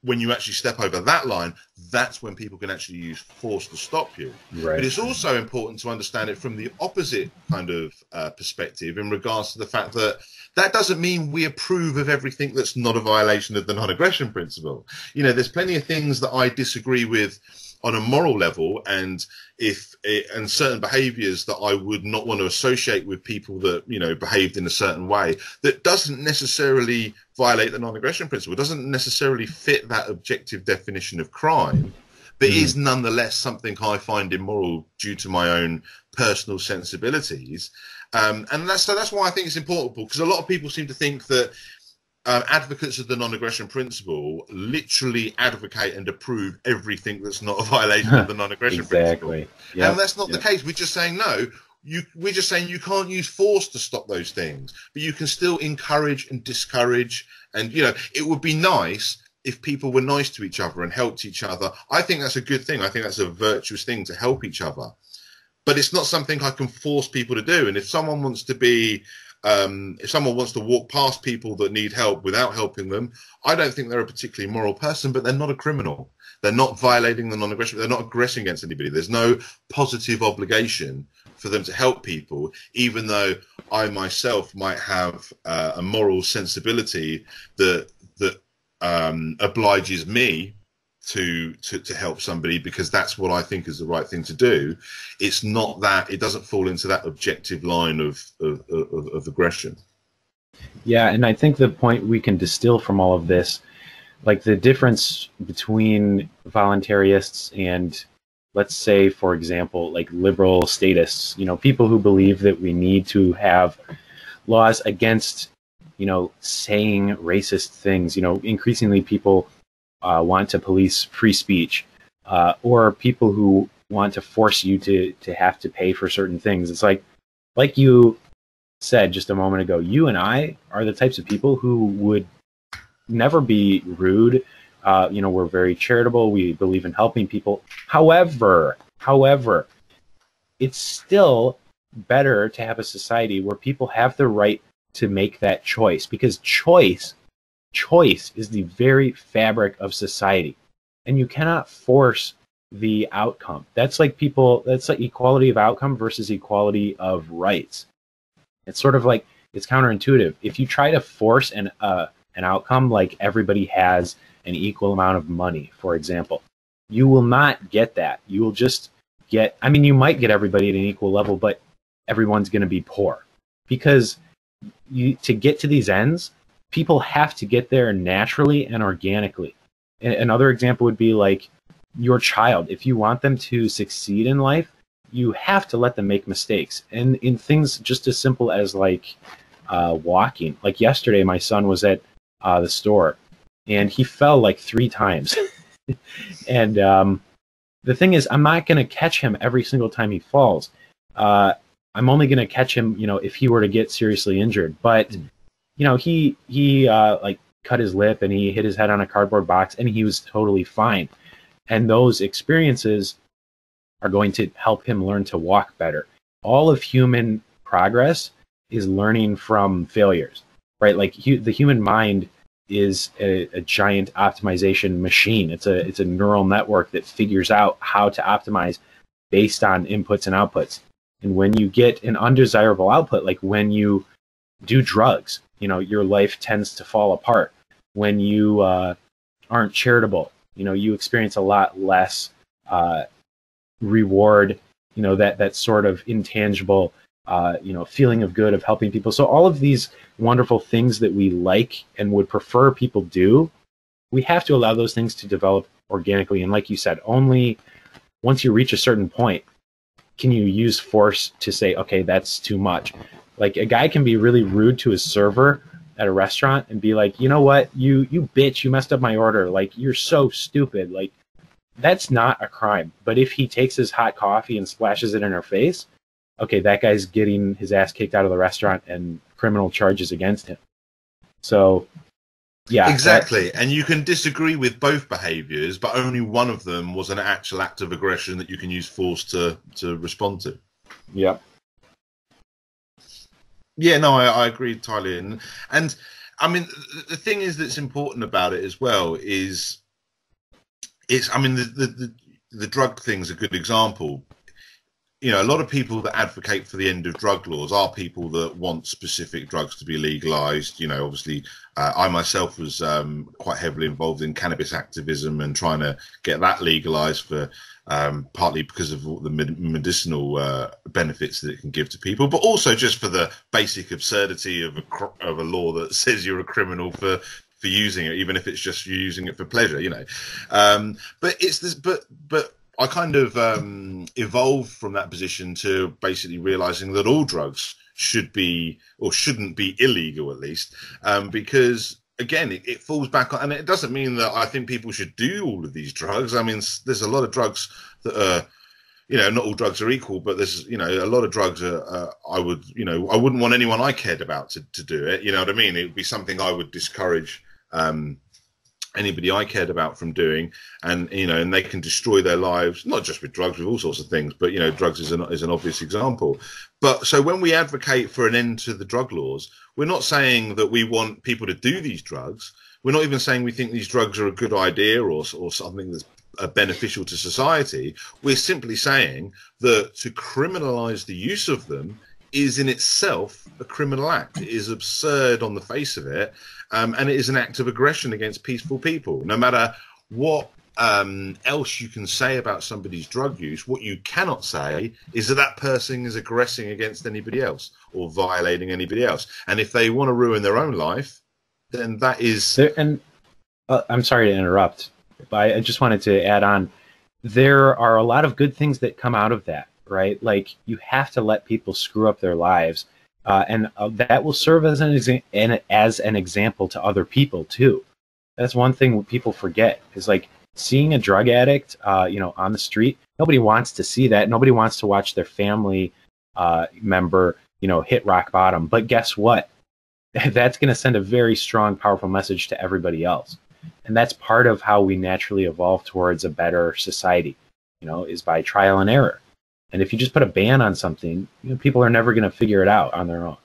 when you actually step over that line, that's when people can actually use force to stop you. Right. But it's also important to understand it from the opposite kind of uh, perspective in regards to the fact that that doesn't mean we approve of everything that's not a violation of the non-aggression principle. You know, there's plenty of things that I disagree with on a moral level and if it, and certain behaviors that I would not want to associate with people that you know behaved in a certain way that doesn't necessarily violate the non-aggression principle doesn't necessarily fit that objective definition of crime but mm. is nonetheless something I find immoral due to my own personal sensibilities um, and that's so that's why I think it's important because a lot of people seem to think that um, advocates of the non-aggression principle literally advocate and approve everything that's not a violation of the [LAUGHS] non-aggression exactly. principle. Yep. And that's not yep. the case. We're just saying no. You, we're just saying you can't use force to stop those things, but you can still encourage and discourage. And you know, it would be nice if people were nice to each other and helped each other. I think that's a good thing. I think that's a virtuous thing to help each other. But it's not something I can force people to do. And if someone wants to be um, if someone wants to walk past people that need help without helping them, I don't think they're a particularly moral person, but they're not a criminal. They're not violating the non-aggression. They're not aggressing against anybody. There's no positive obligation for them to help people, even though I myself might have uh, a moral sensibility that that um, obliges me to, to to help somebody because that's what I think is the right thing to do. It's not that it doesn't fall into that objective line of of, of, of aggression. Yeah, and I think the point we can distill from all of this, like the difference between voluntarists and let's say for example like liberal statists you know people who believe that we need to have laws against you know saying racist things you know increasingly people uh, want to police free speech, uh, or people who want to force you to to have to pay for certain things. It's like like you said just a moment ago. You and I are the types of people who would never be rude. Uh, you know, we're very charitable. We believe in helping people. However, however, it's still better to have a society where people have the right to make that choice because choice choice is the very fabric of society and you cannot force the outcome. That's like people that's like equality of outcome versus equality of rights. It's sort of like it's counterintuitive. If you try to force an uh, an outcome like everybody has an equal amount of money for example you will not get that. You will just get i mean you might get everybody at an equal level but everyone's going to be poor. Because you to get to these ends people have to get there naturally and organically. Another example would be like your child. If you want them to succeed in life you have to let them make mistakes. And in things just as simple as like uh, walking. Like yesterday my son was at uh, the store and he fell like three times. [LAUGHS] And um, the thing is i'm not going to catch him every single time he falls. Uh, I'm only going to catch him, you know, if he were to get seriously injured. But you know, he he uh, like cut his lip and he hit his head on a cardboard box, and he was totally fine. And those experiences are going to help him learn to walk better. All of human progress is learning from failures, right? Like hu- the human mind is a, a, giant optimization machine. It's a it's a neural network that figures out how to optimize based on inputs and outputs. And when you get an undesirable output, like when you do drugs, you know, your life tends to fall apart. When you uh, aren't charitable, you know, you experience a lot less uh, reward, you know, that, that sort of intangible, uh, you know, feeling of good of helping people. So all of these wonderful things that we like and would prefer people do, we have to allow those things to develop organically. And like you said, only once you reach a certain point can you use force to say, okay, that's too much? Like a guy can be really rude to his server at a restaurant and be like, you know what, you you bitch, you messed up my order. Like you're so stupid. Like that's not a crime. But if he takes his hot coffee and splashes it in her face, okay, that guy's getting his ass kicked out of the restaurant and criminal charges against him. So yeah, exactly. That, and you can disagree with both behaviors, but only one of them was an actual act of aggression that you can use force to to respond to. Yeah. Yeah, no, I, I agree entirely. And, and I mean, the thing is that's important about it as well is it's. I mean, the the the, the drug thing's a good example you know, a lot of people that advocate for the end of drug laws are people that want specific drugs to be legalized. You know, obviously, uh, I myself was um, quite heavily involved in cannabis activism and trying to get that legalized for um, partly because of the medicinal uh, benefits that it can give to people, but also just for the basic absurdity of a of a law that [LAUGHS] says you're a criminal for for using it, even if it's just using it for pleasure. You know, um, but it's this, but but I kind of um, evolved from that position to basically realizing that all drugs should be or shouldn't be illegal at least, um, because again, it, it, falls back on, and it doesn't mean that I think people should do all of these drugs. I mean, there's a lot of drugs that are, you know, not all drugs are equal, but there's, you know, a lot of drugs are, uh, I would, you know, I wouldn't want anyone I cared about to, to do it. You know what I mean? It would be something I would discourage. Um, anybody I cared about from doing, and you know, and they can destroy their lives, not just with drugs, with all sorts of things, but you know, drugs is an is an obvious example. But so when we advocate for an end to the drug laws, we're not saying that we want people to do these drugs. We're not even saying we think these drugs are a good idea or or something that's uh, beneficial to society. We're simply saying that to criminalize the use of them is in itself a criminal act. It is absurd on the face of it, um, and it is an act of aggression against peaceful people. No matter what um, else you can say about somebody's drug use, what you cannot say is that that person is aggressing against anybody else or violating anybody else. And if they want to ruin their own life, then that is. There, and uh, I'm sorry to interrupt, but I just wanted to add on. There are a lot of good things that come out of that right? Like you have to let people screw up their lives, uh, and uh, that will serve as an exa- as an example to other people too. That's one thing people forget is like seeing a drug addict, uh, you know, on the street. Nobody wants to see that. Nobody wants to watch their family uh, member, you know, hit rock bottom. But guess what? [LAUGHS] that's going to send a very strong, powerful message to everybody else. And that's part of how we naturally evolve towards a better society, you know, is by trial and error. And if you just put a ban on something, you know, people are never going to figure it out on their own.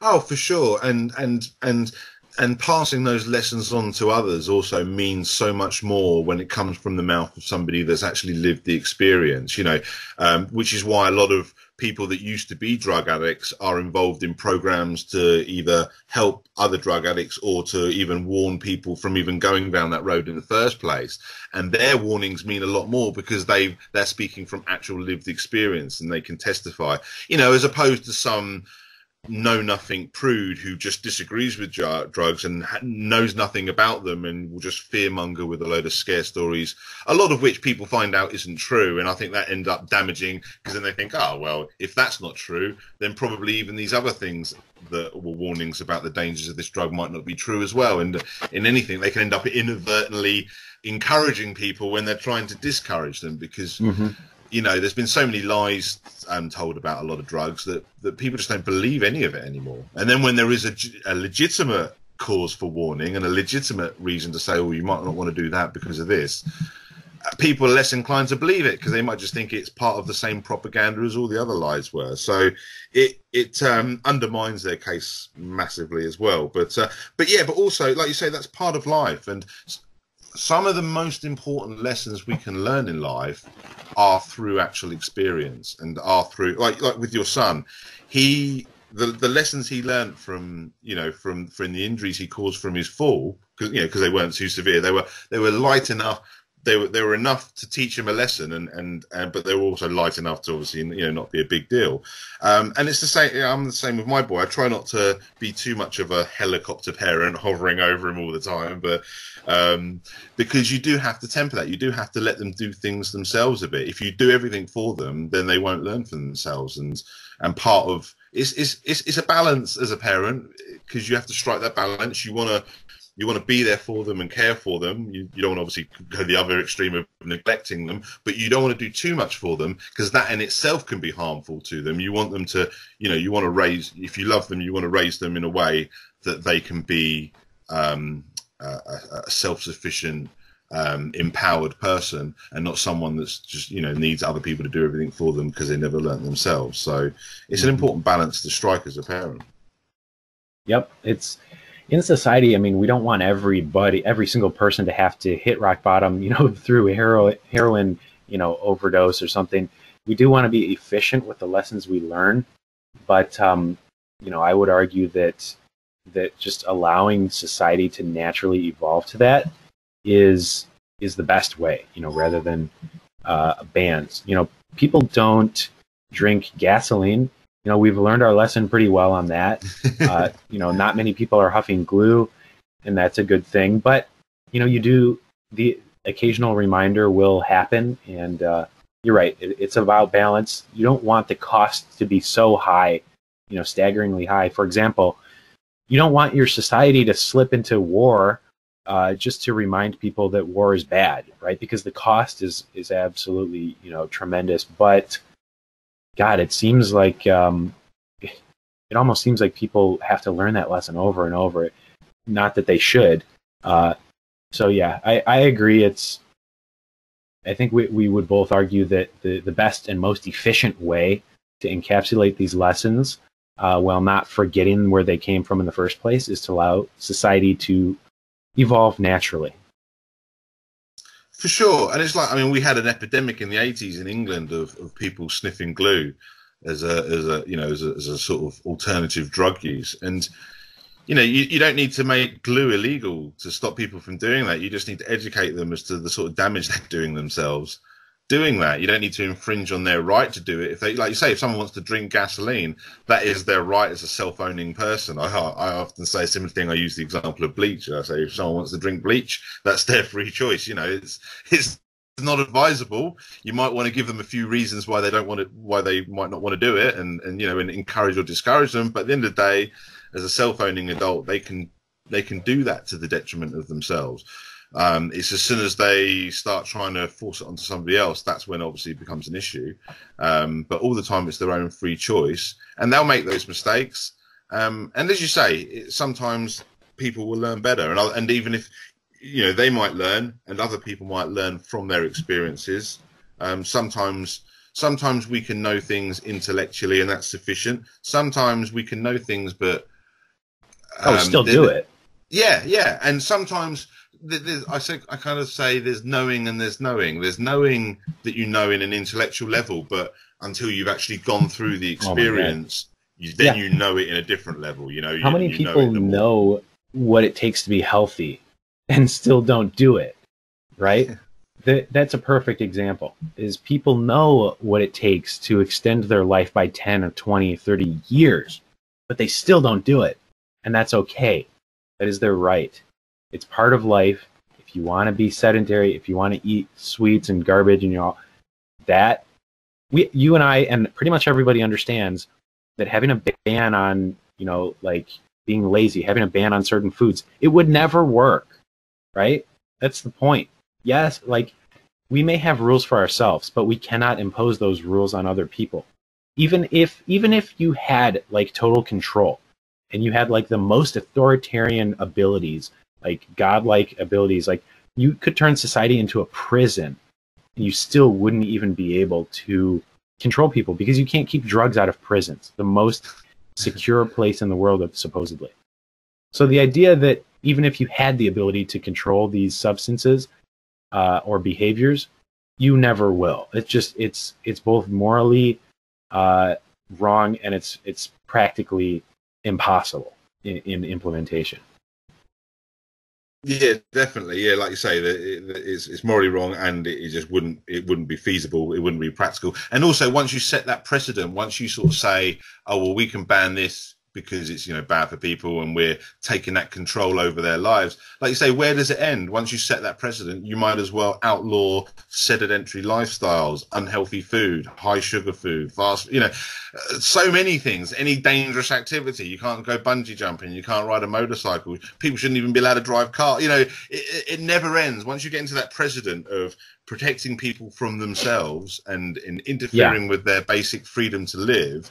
Oh, for sure. And and and and passing those lessons on to others also means so much more when it comes from the mouth of somebody that's actually lived the experience. You know, um, which is why a lot of people that used to be drug addicts are involved in programs to either help other drug addicts or to even warn people from even going down that road in the first place. And their warnings mean a lot more because they they're speaking from actual lived experience and they can testify. You know, as opposed to some know nothing prude who just disagrees with drugs and knows nothing about them and will just fearmonger with a load of scare stories, a lot of which people find out isn't true. And I think that end up damaging because then they think, oh, well, if that's not true, then probably even these other things that were warnings about the dangers of this drug might not be true as well. And in anything, they can end up inadvertently encouraging people when they're trying to discourage them because. Mm-hmm you know, there's been so many lies um, told about a lot of drugs that, that people just don't believe any of it anymore. And then when there is a, a legitimate cause for warning and a legitimate reason to say, oh, you might not want to do that because of this, uh, people are less inclined to believe it because they might just think it's part of the same propaganda as all the other lies were. So it it um, undermines their case massively as well. But uh, but yeah, but also like you say, that's part of life, and some of the most important lessons we can learn in life are through actual experience and are through like like with your son he the the lessons he learned from you know from from the injuries he caused from his fall because you know because they weren't too severe. They were they were light enough they were they were enough to teach him a lesson, and and, and but they were also light enough to obviously you know not be a big deal. Um, and it's the same. I'm the same with my boy. I try not to be too much of a helicopter parent, [LAUGHS] hovering over him all the time, but um, because you do have to temper that. You do have to let them do things themselves a bit. If you do everything for them, then they won't learn for themselves. And and part of it's it's it's, it's a balance as a parent because you have to strike that balance. You want to you want to be there for them and care for them. You, you don't want to obviously go the other extreme of neglecting them, but you don't want to do too much for them because that in itself can be harmful to them. You want them to, you know, you want to raise, if you love them, you want to raise them in a way that they can be um, a, a self-sufficient, um, empowered person and not someone that's just you know needs other people to do everything for them because they never learned themselves. So it's an mm-hmm. important balance to strike as a parent. Yep, it's in society, I mean, we don't want everybody, every single person to have to hit rock bottom, you know, [LAUGHS] through hero, heroin, you know, overdose or something. We do want to be efficient with the lessons we learn, but um, you know, I would argue that that just allowing society to naturally evolve to that is is the best way, you know, rather than uh, bans. You know, people don't drink gasoline you know, we've learned our lesson pretty well on that. [LAUGHS] Uh, you know, not many people are huffing glue, and that's a good thing. But you know, you do the occasional reminder will happen, and uh, you're right. It, it's about balance. You don't want the cost to be so high, you know, staggeringly high. For example, you don't want your society to slip into war uh, just to remind people that war is bad, right? Because the cost is is absolutely you know tremendous, but God, it seems like um, it almost seems like people have to learn that lesson over and over. Not that they should. Uh, so yeah, I, I agree. It's I think we, we would both argue that the, the best and most efficient way to encapsulate these lessons uh, while not forgetting where they came from in the first place is to allow society to evolve naturally. For sure, and it's like I mean, we had an epidemic in the '80s in England of, of people sniffing glue as a as a you know as a, as a sort of alternative drug use, and you know you, you don't need to make glue illegal to stop people from doing that. You just need to educate them as to the sort of damage they're doing themselves doing that. You don't need to infringe on their right to do it. If they, like you say, if someone wants to drink gasoline, that is their right as a self-owning person. I, I often say a similar thing. I use the example of bleach. I say if someone wants to drink bleach, that's their free choice. You know, it's it's not advisable. You might want to give them a few reasons why they don't want it, why they might not want to do it, and and you know, and encourage or discourage them. But at the end of the day, as a self-owning adult, they can they can do that to the detriment of themselves. Um, it's as soon as they start trying to force it onto somebody else, that's when obviously it becomes an issue. Um, but all the time, it's their own free choice, and they'll make those mistakes. Um, and as you say, it, sometimes people will learn better, and and even if you know they might learn, and other people might learn from their experiences. Um, sometimes sometimes we can know things intellectually, and that's sufficient. Sometimes we can know things, but oh, um, still do it. Yeah, yeah, and sometimes there's, I say I kind of say there's knowing and there's knowing. There's knowing that you know in an intellectual level, but until you've actually gone through the Oh experience, you, then Yeah. you know it in a different level. You know, How you, many you people more- know what it takes to be healthy and still don't do it? Right? [LAUGHS] that, that's a perfect example. Is people know what it takes to extend their life by 10 or 20, or 30 years, but they still don't do it. And that's okay. That is their right. It's part of life. If you want to be sedentary, if you want to eat sweets and garbage and you know that we you and I and pretty much everybody understands that having a ban on, you know, like being lazy, having a ban on certain foods, it would never work. Right? That's the point. Yes, like we may have rules for ourselves, but we cannot impose those rules on other people. Even if even if you had like total control and you had like the most authoritarian abilities, like godlike abilities, like you could turn society into a prison and you still wouldn't even be able to control people because you can't keep drugs out of prisons, the most [LAUGHS] secure place in the world, supposedly. So the idea that even if you had the ability to control these substances uh, or behaviors, you never will. It's just it's it's both morally uh, wrong and it's it's practically impossible in, in implementation. Yeah, definitely. Yeah, like you say, it's, it's morally wrong, and it, just wouldn't it wouldn't be feasible. It wouldn't be practical. And also, once you set that precedent, once you sort of say, "Oh well, we can ban this because it's you know bad for people, and we're taking that control over their lives," like you say, where does it end? Once you set that precedent, you might as well outlaw sedentary lifestyles, unhealthy food, high sugar food, fast. You know, so many things. Any dangerous activity, you can't go bungee jumping, you can't ride a motorcycle. People shouldn't even be allowed to drive car. You know, it, it, it never ends. Once you get into that precedent of protecting people from themselves and in interfering with their basic freedom to live,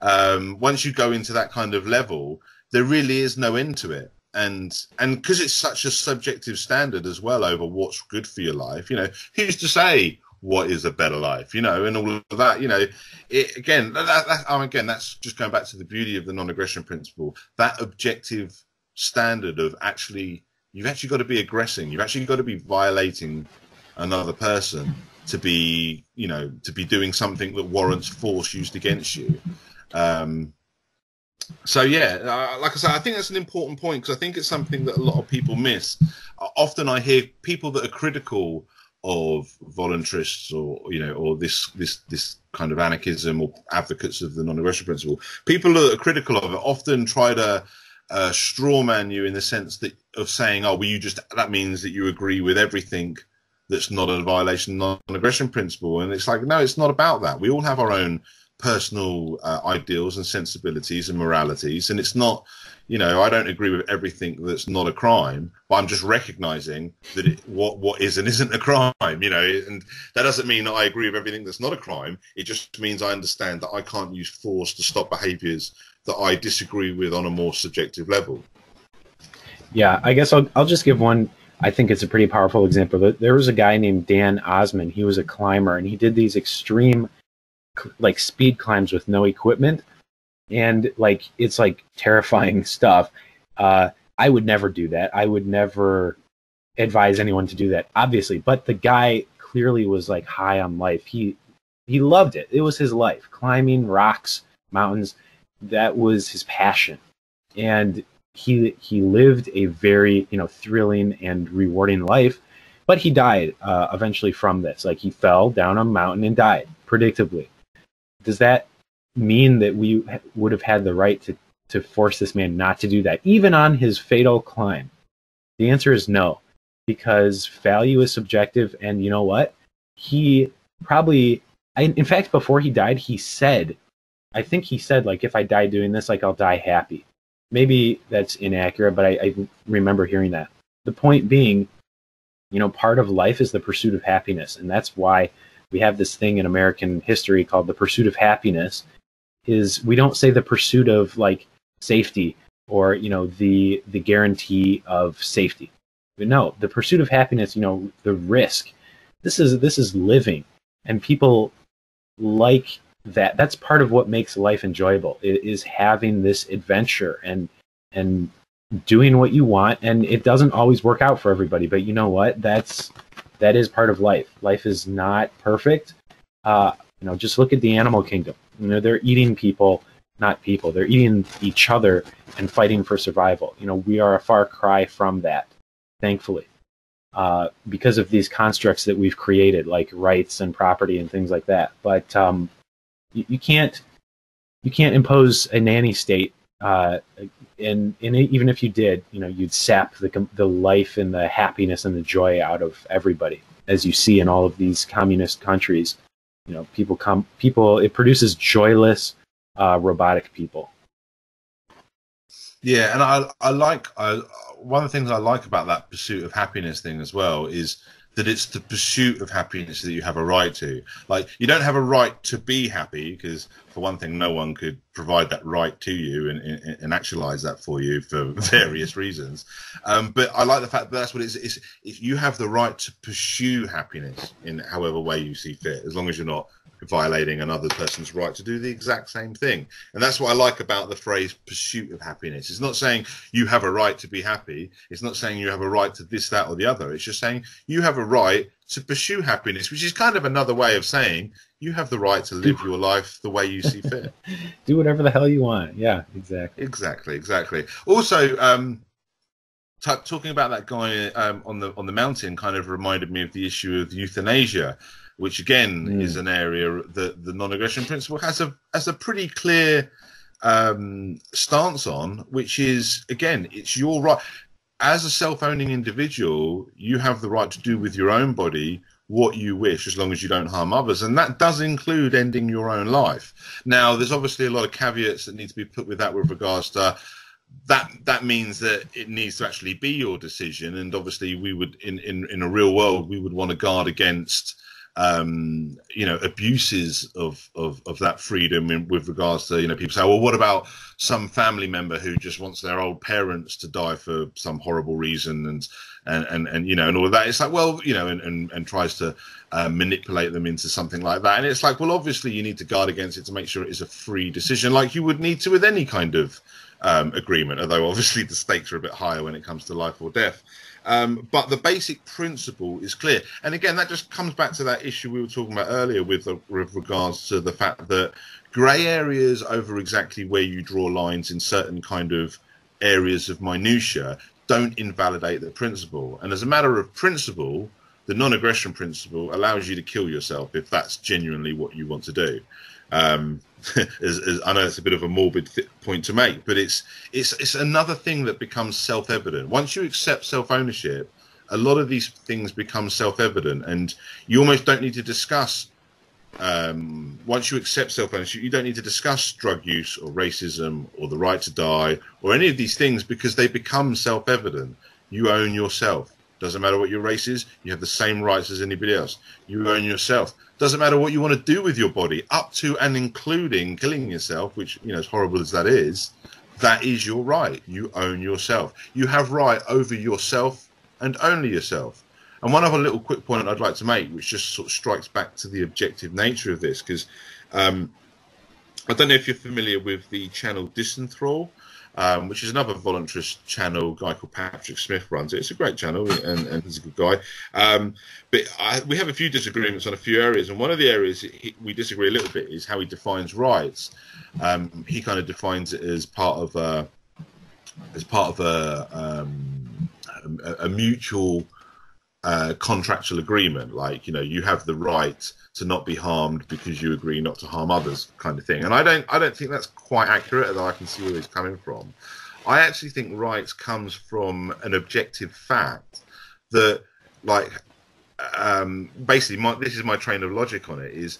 um, once you go into that kind of level, there really is no end to it. And and because it's such a subjective standard as well over what's good for your life, you know, who's to say what is a better life, you know, and all of that, you know, it, again, that, that, um, again, that's just going back to the beauty of the non-aggression principle. That objective standard of actually, you've actually got to be aggressing. You've actually got to be violating another person to be, you know, to be doing something that warrants force used against you. Um, so yeah, uh, like I said, I think that's an important point because I think it's something that a lot of people miss. Uh, often I hear people that are critical of voluntarists or you know or this this this kind of anarchism or advocates of the non-aggression principle. People that are critical of it often try to uh, strawman you in the sense that of saying, "Oh, well, you just that means that you agree with everything." That's not a violation of non-aggression principle, and it's like no, it's not about that. We all have our own personal uh, ideals and sensibilities and moralities and it's not you know i don't agree with everything that's not a crime but i'm just recognizing that it, what what is and isn't a crime you know and that doesn't mean that i agree with everything that's not a crime it just means i understand that i can't use force to stop behaviors that i disagree with on a more subjective level Yeah, I guess I'll I'll just give one. I think it's a pretty powerful example. There- was a guy named Dan Osman. He was a climber, and he did these extreme, like speed climbs with no equipment, and like it's like terrifying [LAUGHS] stuff. Uh, I would never do that. I would never advise anyone to do that, obviously. But the guy clearly was like high on life. He he loved it. It was his life. Climbing rocks, mountains. That was his passion, and he he lived a very you know thrilling and rewarding life but he died uh, eventually from this like he fell down a mountain and died predictably does that mean that we would have had the right to to force this man not to do that even on his fatal climb? The answer is no because value is subjective and you know what? He probably in fact before he died he said i think he said like if i die doing this like i'll die happy. Maybe that's inaccurate, but I, I remember hearing that. The point being, you know, part of life is the pursuit of happiness, and that's why we have this thing in American history called the pursuit of happiness. Is we don't say the pursuit of like safety or you know the the guarantee of safety. But no, the pursuit of happiness, you know, the risk. This is this is living, and people like that. That's part of what makes life enjoyable. Is having this adventure and and doing what you want. And it doesn't always work out for everybody, but you know what? That's that is part of life. Life is not perfect. Uh, you know, just look at the animal kingdom. You know, they're eating people not people. They're eating each other and fighting for survival. You know, we are a far cry from that, thankfully, uh, because of these constructs that we've created, like rights and property and things like that. But um, you, you, can't you can't impose a nanny state. Uh, and, and even if you did, you know, you'd sap the the life and the happiness and the joy out of everybody, as you see in all of these communist countries. You know, people come, people. It produces joyless, uh, robotic people. Yeah, and I I like I, one of the things I like about that pursuit of happiness thing as well is that it's the pursuit of happiness that you have a right to. Like you don't have a right to be happy because, for one thing, no one could provide that right to you and, and, and actualize that for you for [LAUGHS] various reasons. Um, but I like the fact that that's what it is. It's, it's, you have the right to pursue happiness in however way you see fit, as long as you're not violating another person's right to do the exact same thing. And that's what I like about the phrase pursuit of happiness. It's not saying you have a right to be happy. It's not saying you have a right to this, that, or the other. It's just saying you have a right to pursue happiness, which is kind of another way of saying you have the right to live your life the way you see fit. [LAUGHS] do whatever the hell you want. Yeah, exactly. Exactly, exactly. Also, um, T- talking about that guy um, on the on the mountain kind of reminded me of the issue of euthanasia which again mm. is an area that the non-aggression principle has a has a pretty clear um, stance on, which is again, it's your right as a self-owning individual. You have the right to do with your own body what you wish, as long as you don't harm others, and that does include ending your own life. Now, there's obviously a lot of caveats that need to be put with that with regards to that that means that it needs to actually be your decision and obviously we would in in, in a real world we would want to guard against um, you know abuses of, of of that freedom in, with regards to you know people say well what about some family member who just wants their old parents to die for some horrible reason and and and, and you know and all of that? It's like well you know and and, and tries to uh, manipulate them into something like that. And it's like well obviously you need to guard against it to make sure it is a free decision like you would need to with any kind of um, agreement although obviously the stakes are a bit higher when it comes to life or death um, but the basic principle is clear. And again, that just comes back to that issue we were talking about earlier with, uh, with regards to the fact that grey areas over exactly where you draw lines in certain kind of areas of minutia don't invalidate the principle. And as a matter of principle, the non-aggression principle allows you to kill yourself if that's genuinely what you want to do. Um, [LAUGHS] I know it's a bit of a morbid th- point to make, but it's it's it's another thing that becomes self-evident. Once you accept self-ownership, a lot of these things become self-evident, and you almost don't need to discuss. Um, once you accept self-ownership, you don't need to discuss drug use or racism or the right to die or any of these things because they become self-evident. You own yourself. Doesn't matter what your race is, you have the same rights as anybody else. You own yourself. Doesn't matter what you want to do with your body, up to and including killing yourself, which, you know, as horrible as that is, that is your right. You own yourself. You have right over yourself and only yourself. And one other little quick point I'd like to make, which just sort of strikes back to the objective nature of this, because um, I don't know if you're familiar with the channel Disenthrall um, which is another voluntarist channel. guy called Patrick Smith runs it. It's a great channel, and, and he's a good guy. Um, but I, we have a few disagreements on a few areas, and one of the areas he, we disagree a little bit is how he defines rights. Um, he kind of defines it as part of a, as part of a, um, a, a mutual contractual agreement. Like you know, you have the right to not be harmed because you agree not to harm others, kind of thing. And I don't, I don't think that's quite accurate, although I can see where he's coming from. I actually think rights comes from an objective fact that, like, um, basically, my, this is my train of logic on it. Is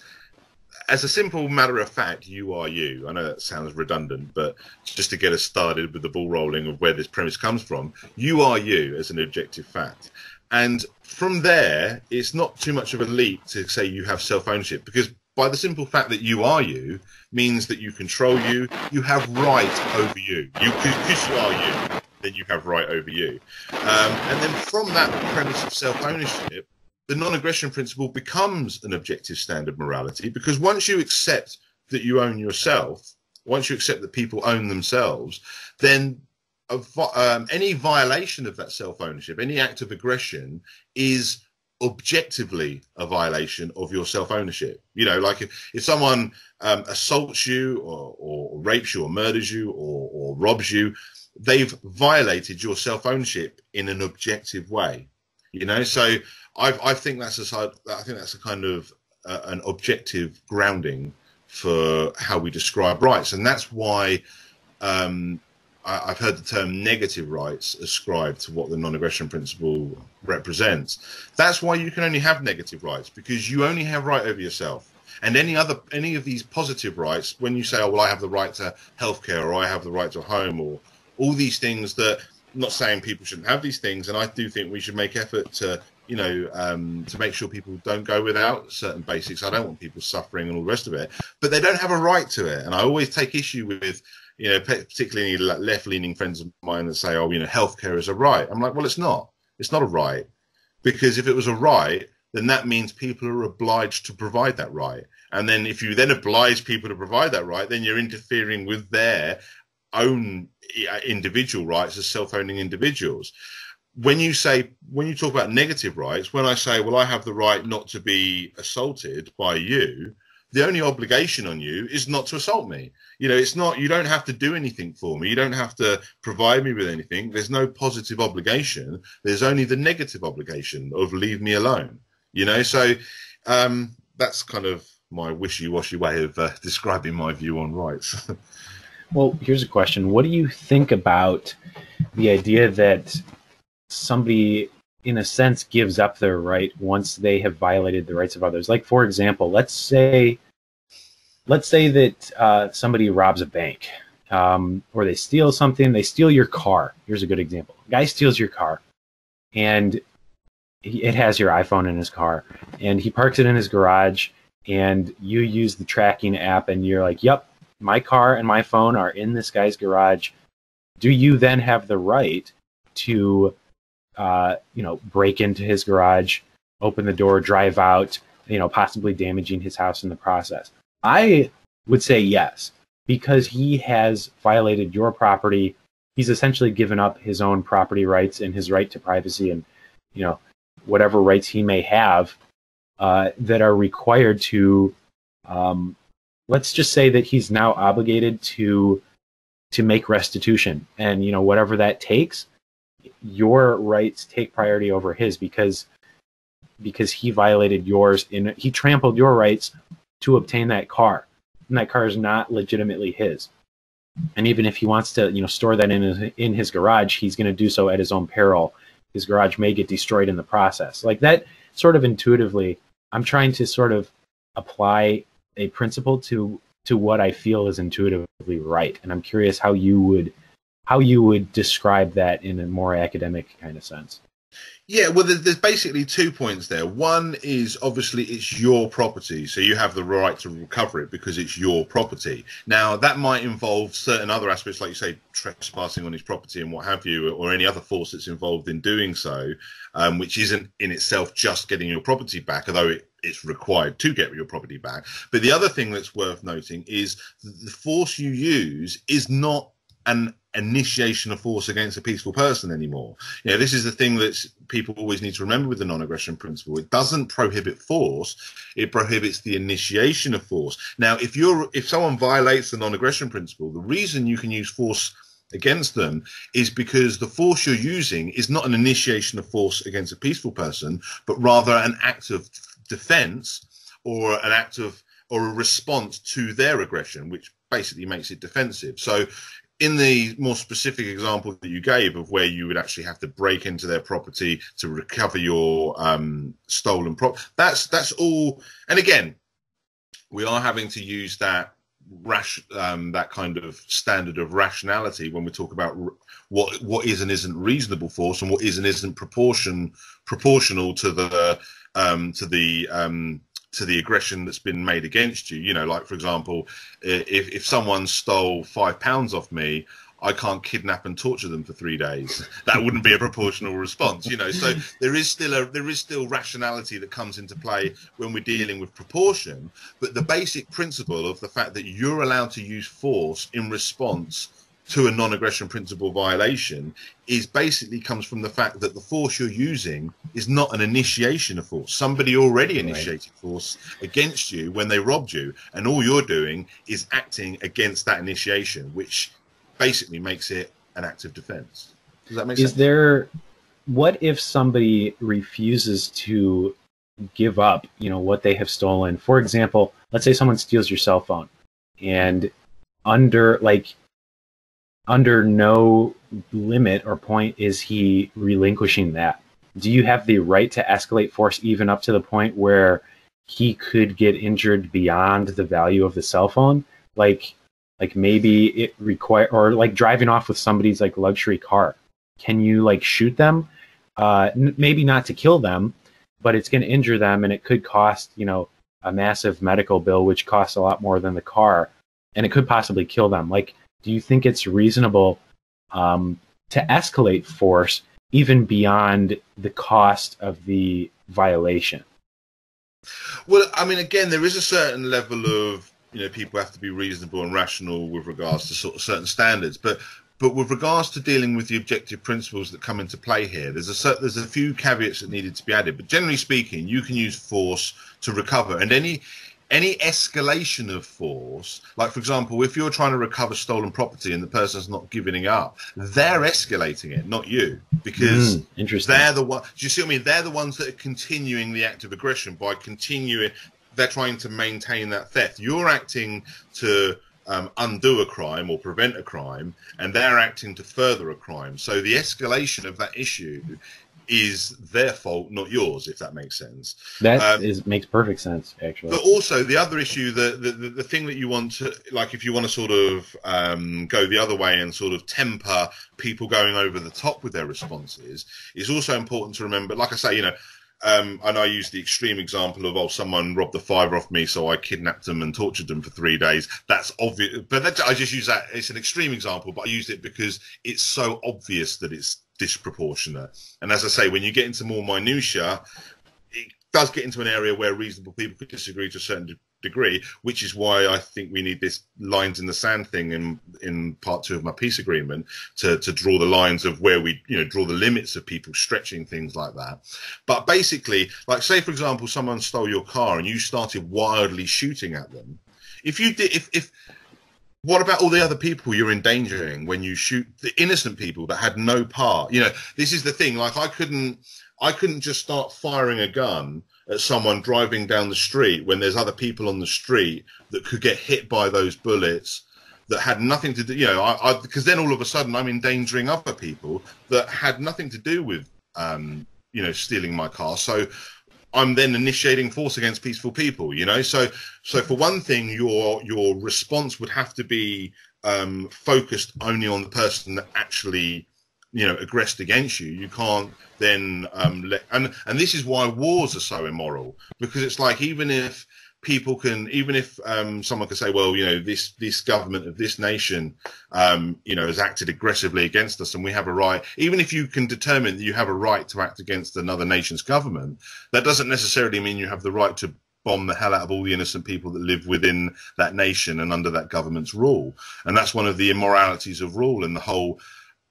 as a simple matter of fact, you are you. I know that sounds redundant, but just to get us started with the ball rolling of where this premise comes from, you are you as an objective fact. And from there, it's not too much of a leap to say you have self ownership because by the simple fact that you are you means that you control you. You have right over you. You because you are you, then you have right over you. Um, and then from that premise of self ownership, the non-aggression principle becomes an objective standard morality because once you accept that you own yourself, once you accept that people own themselves, then um, any violation of that self-ownership, any act of aggression, is objectively a violation of your self-ownership. You know, like if, if someone um, assaults you or, or, rapes you or murders you or, or robs you, they've violated your self-ownership in an objective way. You know, so I, I think that's a I think that's a kind of uh, an objective grounding for how we describe rights, and that's why um, I, have heard the term negative rights ascribed to what the non-aggression principle represents. That's why you can only have negative rights because you only have right over yourself. And any other any of these positive rights, when you say, "Oh, well, I have the right to healthcare, or I have the right to a home," or all these things that I'm not saying people shouldn't have these things, and I do think we should make effort to you know, um, to make sure people don't go without certain basics. I don't want people suffering and all the rest of it, but they don't have a right to it. And I always take issue with, you know, particularly left-leaning friends of mine that say, "Oh, you know, healthcare is a right." I'm like, well, it's not. It's not a right because if it was a right, then that means people are obliged to provide that right. And then if you then oblige people to provide that right, then you're interfering with their own individual rights as self-owning individuals when you say when you talk about negative rights, when I say, well, I have the right not to be assaulted by you, the only obligation on you is not to assault me. You know, it's not you don't have to do anything for me. You don't have to provide me with anything. There's no positive obligation. There's only the negative obligation of leave me alone. You know, so um, that's kind of my wishy-washy way of uh, describing my view on rights. [LAUGHS] well, here's a question: What do you think about the idea that somebody in a sense gives up their right once they have violated the rights of others like for example let's say let's say that uh, somebody robs a bank um, or they steal something they steal your car. Here's a good example. A guy steals your car and he, it has your iphone in his car and he parks it in his garage and you use the tracking app and you're like yep my car and my phone are in this guy's garage. Do you then have the right to uh, you know, break into his garage, open the door, drive out, you know, possibly damaging his house in the process? I would say yes, because he has violated your property. He's essentially given up his own property rights and his right to privacy and, you know, whatever rights he may have uh, that are required to, um, let's just say that he's now obligated to to make restitution and you know whatever that takes your rights take priority over his because because he violated yours in he trampled your rights to obtain that car. And that car is not legitimately his. And even if he wants to you know store that in his, in his garage he's going to do so at his own peril. His garage may get destroyed in the process. Like that sort of intuitively i'm trying to sort of apply a principle to to what i feel is intuitively right. And i'm curious how you would how you would describe that in a more academic kind of sense. Yeah, well, there's basically two points there. One is obviously it's your property, so you have the right to recover it because it's your property. Now, that might involve certain other aspects, like you say, trespassing on his property and what have you, or any other force that's involved in doing so, um, which isn't in itself just getting your property back, although it, it's required to get your property back. But the other thing that's worth noting is the force you use is not an initiation of force against a peaceful person anymore. You know, this is the thing that people always need to remember with the non-aggression principle. It doesn't prohibit force; it prohibits the initiation of force. Now, if you're if someone violates the non-aggression principle, the reason you can use force against them is because the force you're using is not an initiation of force against a peaceful person, but rather an act of defense or an act of or a response to their aggression, which basically makes it defensive. So in the more specific example that you gave of where you would actually have to break into their property to recover your um, stolen prop, that's that's all. And again, we are having to use that rash um, that kind of standard of rationality when we talk about r- what what is and isn't reasonable force and what is and isn't proportion proportional to the um, to the um, to the aggression that's been made against you. You know, like for example, if if someone stole five pounds off me, I can't kidnap and torture them for three days. [LAUGHS] That wouldn't be a proportional response, you know. So there is still a there is still rationality that comes into play when we're dealing with proportion. But the basic principle of the fact that you're allowed to use force in response to a non-aggression principle violation is basically comes from the fact that the force you're using is not an initiation of force. Somebody already initiated right. force against you when they robbed you, and all you're doing is acting against that initiation, which basically makes it an act of defense. Does that make is sense? Is there what if somebody refuses to give up, you know, what they have stolen? For example, let's say someone steals your cell phone and under like under no limit or point is he relinquishing that. Do you have the right to escalate force even up to the point where he could get injured beyond the value of the cell phone? Like like maybe it require or like driving off with somebody's like luxury car can you like shoot them uh n- maybe not to kill them but it's going to injure them and it could cost you know a massive medical bill which costs a lot more than the car and it could possibly kill them like do you think it's reasonable um, to escalate force even beyond the cost of the violation? Well i mean again there is a certain level of you know people have to be reasonable and rational with regards to sort of certain standards. But but with regards to dealing with the objective principles that come into play here there's a there's a few caveats that needed to be added. But generally speaking you can use force to recover. And any any escalation of force, like for example, if you're trying to recover stolen property and the person's not giving up, they're escalating it, not you, because mm, they're the one. Do you see what I mean? They're the ones that are continuing the act of aggression by continuing they're trying to maintain that theft. You're acting to um, undo a crime or prevent a crime, and they're acting to further a crime. So the escalation of that issue is their fault, not yours, if that makes sense. That um, is, makes perfect sense, actually. But also the other issue, the, the, the, the thing that you want to, like, if you want to sort of um, go the other way and sort of temper people going over the top with their responses, is also important to remember. Like I say, you know, um, and I use the extreme example of, oh, someone robbed the fiver off me, so I kidnapped them and tortured them for three days. That's obvious, but that, I just use that. It's an extreme example, but I use it because it's so obvious that it's disproportionate. And as I say, when you get into more minutia, it does get into an area where reasonable people could disagree to a certain degree, which is why I think we need this lines in the sand thing in in part two of my peace agreement to to draw the lines of where we you know draw the limits of people stretching things like that. But basically, like say for example, someone stole your car and you started wildly shooting at them. If you did, if if what about all the other people you're endangering when you shoot the innocent people that had no part? You know, this is the thing. Like I couldn't, I couldn't just start firing a gun at someone driving down the street when there's other people on the street that could get hit by those bullets that had nothing to do, you know, I, because then all of a sudden I'm endangering other people that had nothing to do with, um, you know, stealing my car. So I'm then initiating force against peaceful people, you know. So, so for one thing, your your response would have to be um, focused only on the person that actually you know aggressed against you you can't then um let and and this is why wars are so immoral because it's like even if people can even if um someone can say well you know this this government of this nation um you know has acted aggressively against us and we have a right even if you can determine that you have a right to act against another nation's government that doesn't necessarily mean you have the right to bomb the hell out of all the innocent people that live within that nation and under that government's rule. And that's one of the immoralities of rule and the whole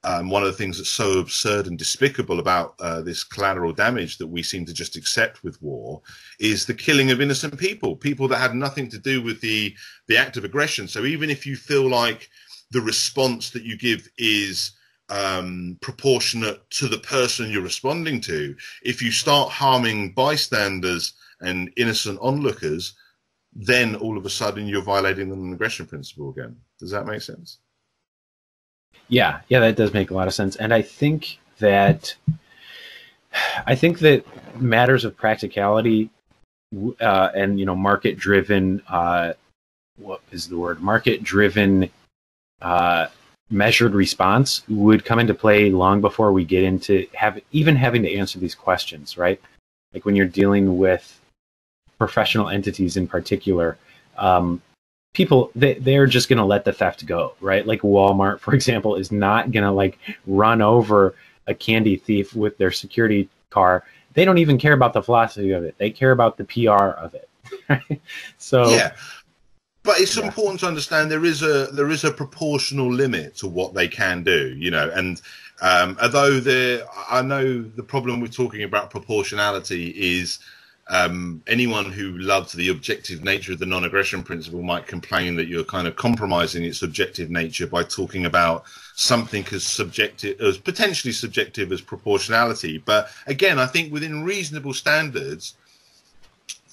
um, one of the things that's so absurd and despicable about uh, this collateral damage that we seem to just accept with war is the killing of innocent people, people that had nothing to do with the the act of aggression. So even if you feel like the response that you give is um, proportionate to the person you're responding to, if you start harming bystanders and innocent onlookers, then all of a sudden you're violating the non-aggression principle again. Does that make sense? Yeah, yeah, that does make a lot of sense. And I think that I think that matters of practicality uh, and you know market driven uh, what is the word market driven uh, measured response would come into play long before we get into have even having to answer these questions right like when you're dealing with professional entities in particular, um, people they, they're just going to let the theft go, right? Like Walmart, for example, is not going to like run over a candy thief with their security car. They don't even care about the philosophy of it. They care about the PR of it. [LAUGHS] so yeah. But it's yeah. important to understand there is a there is a proportional limit to what they can do, you know, and um, although there, I know the problem with talking about proportionality is um, anyone who loves the objective nature of the non-aggression principle might complain that you're kind of compromising its objective nature by talking about something as subjective as potentially subjective as proportionality. But again, I think within reasonable standards,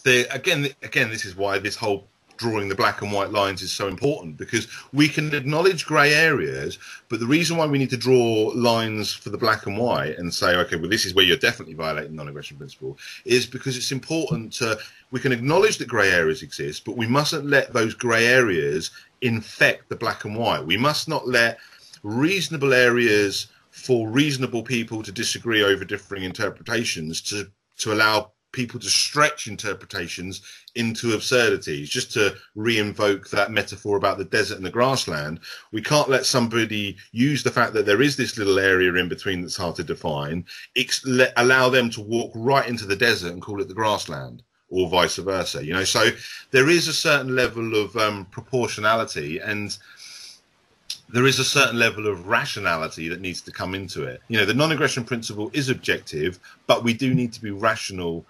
there again, again, this is why this whole drawing the black and white lines is so important because we can acknowledge grey areas, but the reason why we need to draw lines for the black and white and say, okay, well, this is where you're definitely violating non-aggression principle, is because it's important to we can acknowledge that grey areas exist, but we mustn't let those grey areas infect the black and white. We must not let reasonable areas for reasonable people to disagree over differing interpretations to to allow people to stretch interpretations into absurdities. Just to re-invoke that metaphor about the desert and the grassland, we can't let somebody use the fact that there is this little area in between that's hard to define, ex- let, allow them to walk right into the desert and call it the grassland. Or vice versa, you know. So there is a certain level of um, proportionality, and there is a certain level of rationality that needs to come into it. You know, the non-aggression principle is objective, but we do need to be rational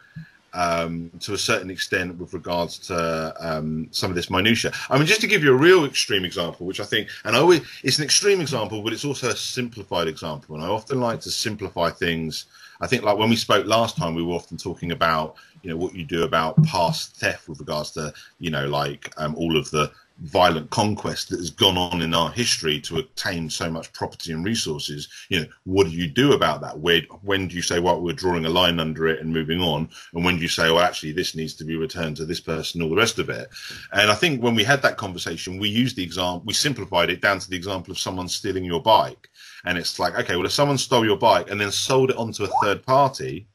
um, to a certain extent with regards to um, some of this minutia. I mean, just to give you a real extreme example, which I think, and I always, it's an extreme example, but it's also a simplified example. And I often like to simplify things. I think, like when we spoke last time, we were often talking about, you know, what you do about past theft with regards to, you know, like um, all of the violent conquest that has gone on in our history to obtain so much property and resources you know what do you do about that? Where when do you say well we're drawing a line under it and moving on and when do you say well actually this needs to be returned to this person all the rest of it? And i think when we had that conversation we used the example we simplified it down to the example of someone stealing your bike. And it's like okay well if someone stole your bike and then sold it onto a third party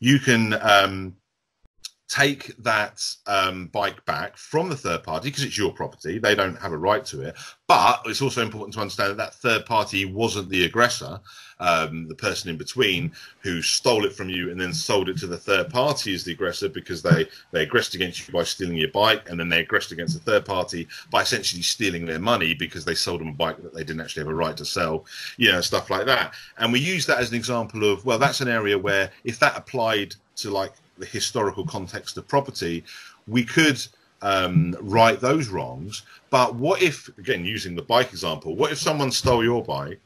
you can um, take that um, bike back from the third party because it's your property. They don't have a right to it. But it's also important to understand that that third party wasn't the aggressor. Um, the person in between who stole it from you and then sold it to the third party is the aggressor because they, they aggressed against you by stealing your bike and then they aggressed against the third party by essentially stealing their money because they sold them a bike that they didn't actually have a right to sell, you know, stuff like that. And we use that as an example of, well, that's an area where if that applied to like the historical context of property, we could um, right those wrongs. But what if, again, using the bike example, what if someone stole your bike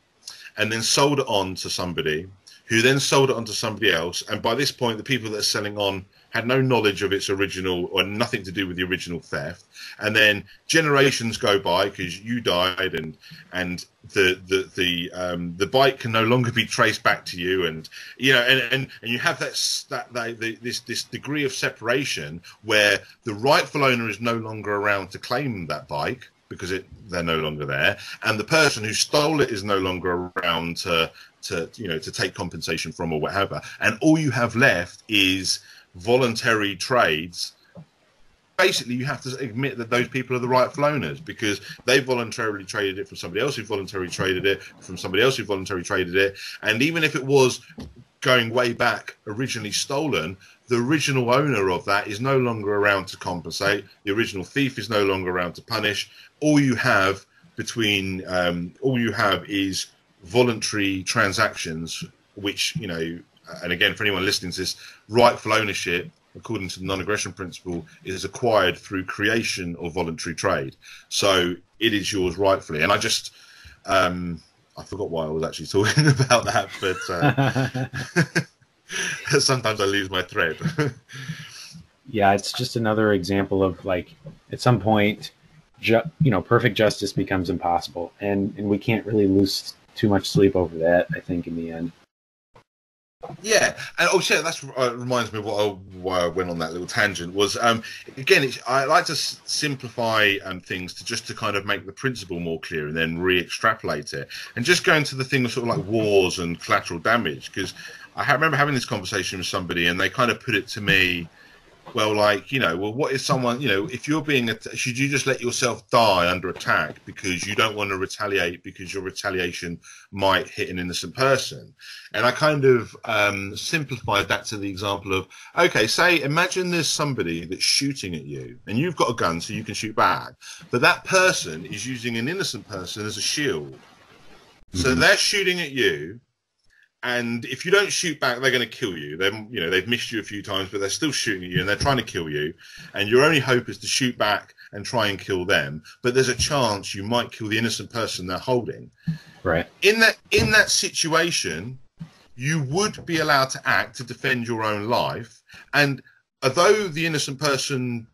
and then sold it on to somebody who then sold it on to somebody else? And by this point, the people that are selling on had no knowledge of its original or nothing to do with the original theft. And then generations go by because you died, and and the the the um, the bike can no longer be traced back to you, and you know, and and, and you have that that, that the, this this degree of separation where the rightful owner is no longer around to claim that bike because it they're no longer there, and the person who stole it is no longer around to to you know to take compensation from or whatever, and all you have left is voluntary trades basically you have to admit that those people are the rightful owners because they voluntarily traded it from somebody else who voluntarily traded it from somebody else who voluntarily traded it. And even if it was going way back originally stolen the original owner of that is no longer around to compensate. The original thief is no longer around to punish. All you have between um, all you have is voluntary transactions which you know and again, for anyone listening to this, rightful ownership, according to the non-aggression principle, is acquired through creation or voluntary trade. So it is yours rightfully. And I just, um, I forgot why I was actually [LAUGHS] talking about that, but uh, [LAUGHS] sometimes I lose my thread. [LAUGHS] yeah, it's just another example of like at some point, ju- you know, perfect justice becomes impossible, and and we can't really lose too much sleep over that. I think in the end. Yeah, and oh shit, that uh, reminds me of what I, why I went on that little tangent was um, again, I like to s- simplify um, things to just to kind of make the principle more clear and then re-extrapolate it, and just go into the thing of sort of like wars and collateral damage because I remember having this conversation with somebody and they kind of put it to me well, like you know, well, what is someone you know, if you're being, should you just let yourself die under attack because you don't want to retaliate because your retaliation might hit an innocent person? And I kind of um, simplified that to the example of, okay, say, imagine there's somebody that's shooting at you, and you've got a gun so you can shoot back, but that person is using an innocent person as a shield. Mm-hmm. So they're shooting at you and if you don't shoot back, they're going to kill you. They, you know, they've missed you a few times, but they're still shooting at you, and they're trying to kill you. And your only hope is to shoot back and try and kill them. But there's a chance you might kill the innocent person they're holding. Right. In that in that situation, you would be allowed to act to defend your own life, and although the innocent person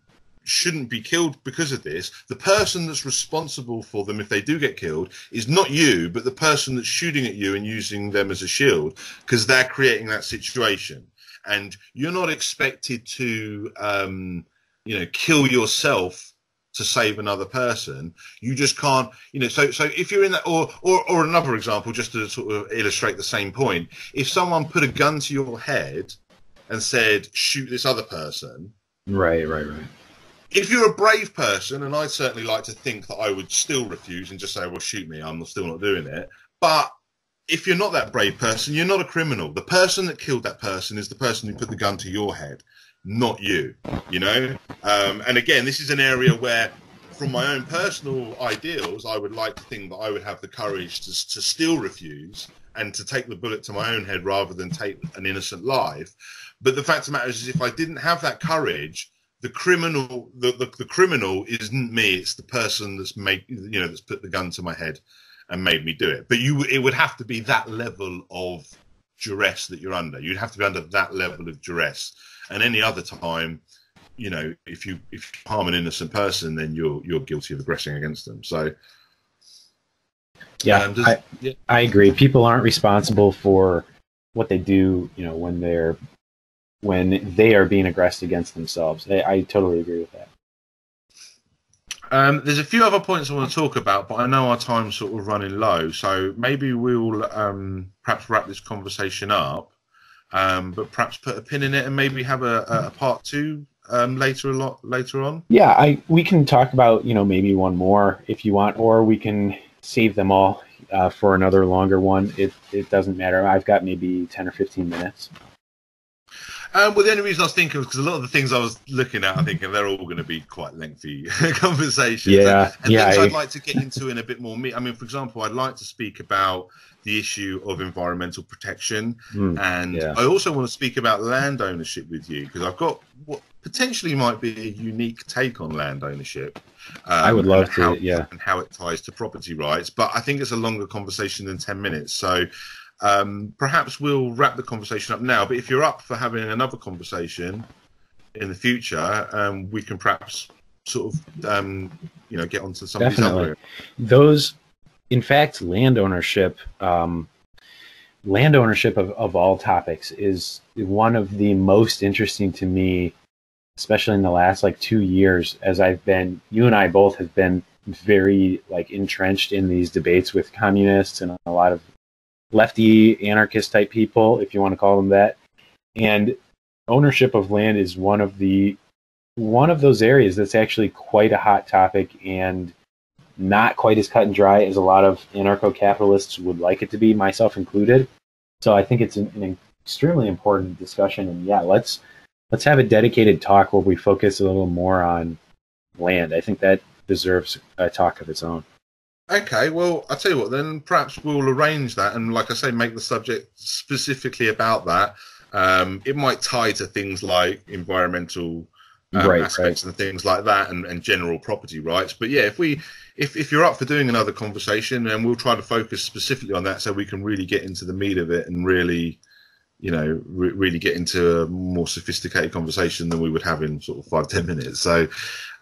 shouldn't be killed because of this. The person that's responsible for them if they do get killed is not you, but the person that's shooting at you and using them as a shield because they're creating that situation. And you're not expected to, um, you know, kill yourself to save another person. You just can't, you know. So, so if you're in that, or, or, or another example, just to sort of illustrate the same point, if someone put a gun to your head and said, "Shoot this other person," right, right, right if you're a brave person, and I'd certainly like to think that I would still refuse and just say, well, shoot me, I'm still not doing it. But if you're not that brave person, you're not a criminal. The person that killed that person is the person who put the gun to your head, not you, you know? Um, and again, this is an area where, from my own personal ideals, I would like to think that I would have the courage to, to still refuse and to take the bullet to my own head rather than take an innocent life. But the fact of the matter is, is if I didn't have that courage, the criminal the, the, the, criminal isn't me it's the person that's made you know that's put the gun to my head and made me do it. But you it would have to be that level of duress that you're under. You'd have to be under that level of duress. And any other time you know if you if you harm an innocent person then you're you're guilty of aggressing against them. So yeah, um, does, I, yeah. I agree. People aren't responsible for what they do you know when they're when they are being aggressed against themselves. I, I totally agree with that. Um, there's a few other points I want to talk about, but I know our time's sort of running low, so maybe we'll um, perhaps wrap this conversation up, um, but perhaps put a pin in it and maybe have a, a part two um, later a lot later on. Yeah, I we can talk about you know maybe one more if you want, or we can save them all uh, for another longer one. It it doesn't matter. I've got maybe ten or fifteen minutes. Um, well, the only reason I was thinking was because a lot of the things I was looking at, I think they're all going to be quite lengthy [LAUGHS] conversations. Yeah, and, and yeah. things. I'd like to get into in a bit more meat. I mean, for example, I'd like to speak about the issue of environmental protection, mm, and yeah. I also want to speak about land ownership with you because I've got what potentially might be a unique take on land ownership. Um, I would love to, how, yeah, and how it ties to property rights. But I think it's a longer conversation than ten minutes, so um, perhaps we'll wrap the conversation up now. But if you're up for having another conversation in the future, um, we can perhaps sort of um, you know get onto some Definitely. of these other. Those, in fact, land ownership. Um, land ownership of, of all topics is one of the most interesting to me especially in the last like two years as i've been you and i both have been very like entrenched in these debates with communists and a lot of lefty anarchist type people, if you want to call them that. And ownership of land is one of the one of those areas that's actually quite a hot topic and not quite as cut and dry as a lot of anarcho-capitalists would like it to be, myself included. So I think it's an, an extremely important discussion. And yeah, let's let's have a dedicated talk where we focus a little more on land. I think that deserves a talk of its own. Okay, well, I'll tell you what, then perhaps we'll arrange that and, like I say, make the subject specifically about that. Um, it might tie to things like environmental um, right, aspects right. and things like that and, and general property rights. But yeah, if we if, if you're up for doing another conversation, and we'll try to focus specifically on that so we can really get into the meat of it and really you know, re- really get into a more sophisticated conversation than we would have in sort of five ten minutes. So,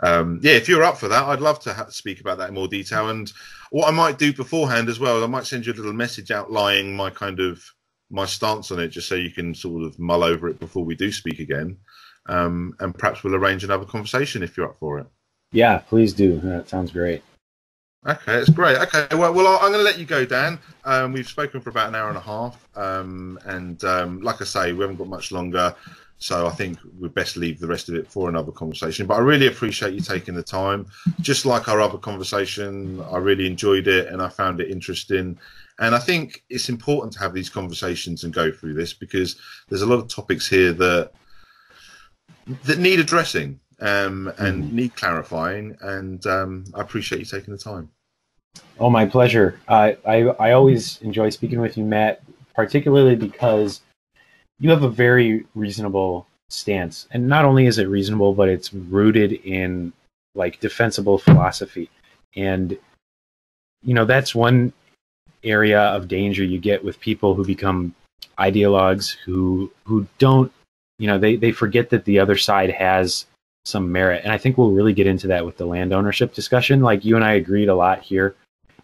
um, yeah, if you're up for that, I'd love to ha- speak about that in more detail. And what I might do beforehand as well, I might send you a little message outlining my kind of my stance on it, just so you can sort of mull over it before we do speak again. Um, and perhaps we'll arrange another conversation if you're up for it. Yeah, please do. That sounds great. Okay, it's great. Okay, well, well, I'm going to let you go, Dan. Um, we've spoken for about an hour and a half, um, and um, like I say, we haven't got much longer. So I think we'd best leave the rest of it for another conversation. But I really appreciate you taking the time. Just like our other conversation, I really enjoyed it and I found it interesting. And I think it's important to have these conversations and go through this because there's a lot of topics here that that need addressing um, and mm. need clarifying. And um, I appreciate you taking the time. Oh, my pleasure. I, I always enjoy speaking with you, Matt, particularly because you have a very reasonable stance. And not only is it reasonable, but it's rooted in like defensible philosophy. And, you know, that's one area of danger you get with people who become ideologues who who don't you know they they forget that the other side has some merit and i think we'll really get into that with the land ownership discussion like you and i agreed a lot here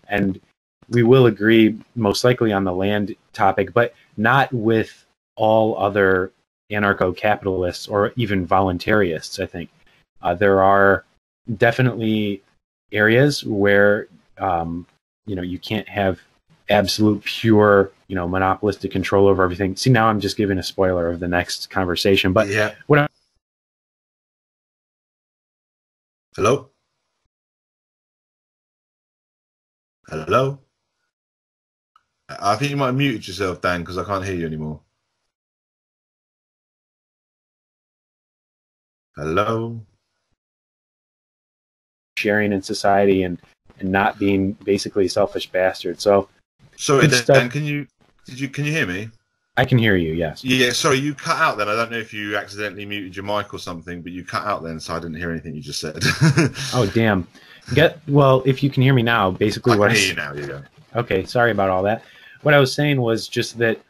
and we will agree most likely on the land topic, but not with all other anarcho capitalists or even voluntarists. I think uh, there are definitely areas where um, you know you can't have absolute pure you know monopolistic control over everything. See, now I'm just giving a spoiler of the next conversation, but yeah. What I'm Hello. Hello? I think you might have muted yourself, Dan, because I can't hear you anymore. Hello? Sharing in society and, and not being basically selfish bastard. So, Dan, Dan, can you did you can you hear me? I can hear you. Yes. Yeah. Sorry, you cut out. Then I don't know if you accidentally muted your mic or something, but you cut out then, so I didn't hear anything you just said. [LAUGHS] oh damn! Get well. If you can hear me now, basically I what I hear you now. Go. Okay, sorry about all that. What I was saying was just that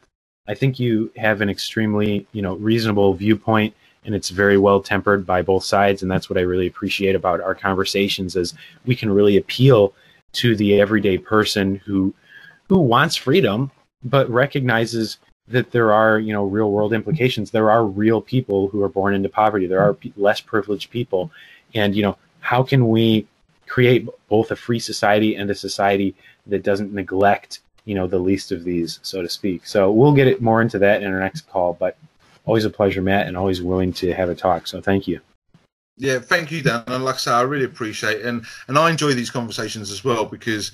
I think you have an extremely, you know, reasonable viewpoint and it's very well tempered by both sides and that's what I really appreciate about our conversations is we can really appeal to the everyday person who who wants freedom but recognizes that there are, you know, real world implications. There are real people who are born into poverty. There are less privileged people and, you know, how can we create both a free society and a society that doesn't neglect you know the least of these so to speak so we'll get it more into that in our next call but always a pleasure matt and always willing to have a talk so thank you yeah thank you dan and like i say i really appreciate it. and and i enjoy these conversations as well because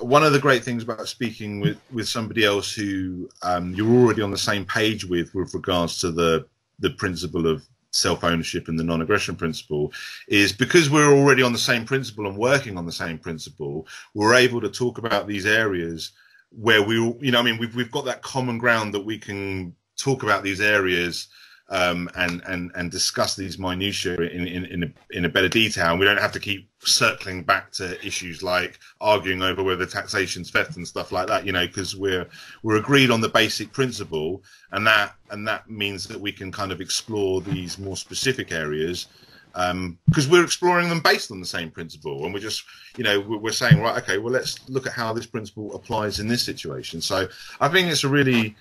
one of the great things about speaking with with somebody else who um, you're already on the same page with with regards to the the principle of self ownership and the non aggression principle is because we're already on the same principle and working on the same principle, we're able to talk about these areas where we, you know, I mean, we've, we've got that common ground that we can talk about these areas um, and and and discuss these minutiae in in in a, in a better detail. And we don't have to keep circling back to issues like arguing over whether taxation's theft and stuff like that. You know, because we're we're agreed on the basic principle, and that and that means that we can kind of explore these more specific areas because um, we're exploring them based on the same principle, and we're just, you know, we're saying, right, okay, well, let's look at how this principle applies in this situation. So I think it's a really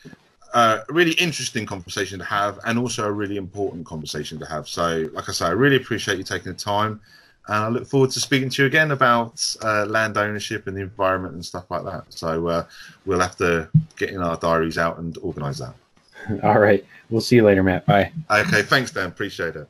a really interesting conversation to have and also a really important conversation to have. So, like I say, I really appreciate you taking the time. And I look forward to speaking to you again about uh, land ownership and the environment and stuff like that. So, uh, we'll have to get in our diaries out and organize that. [LAUGHS] All right. We'll see you later, Matt. Bye. Okay. Thanks, Dan. Appreciate it.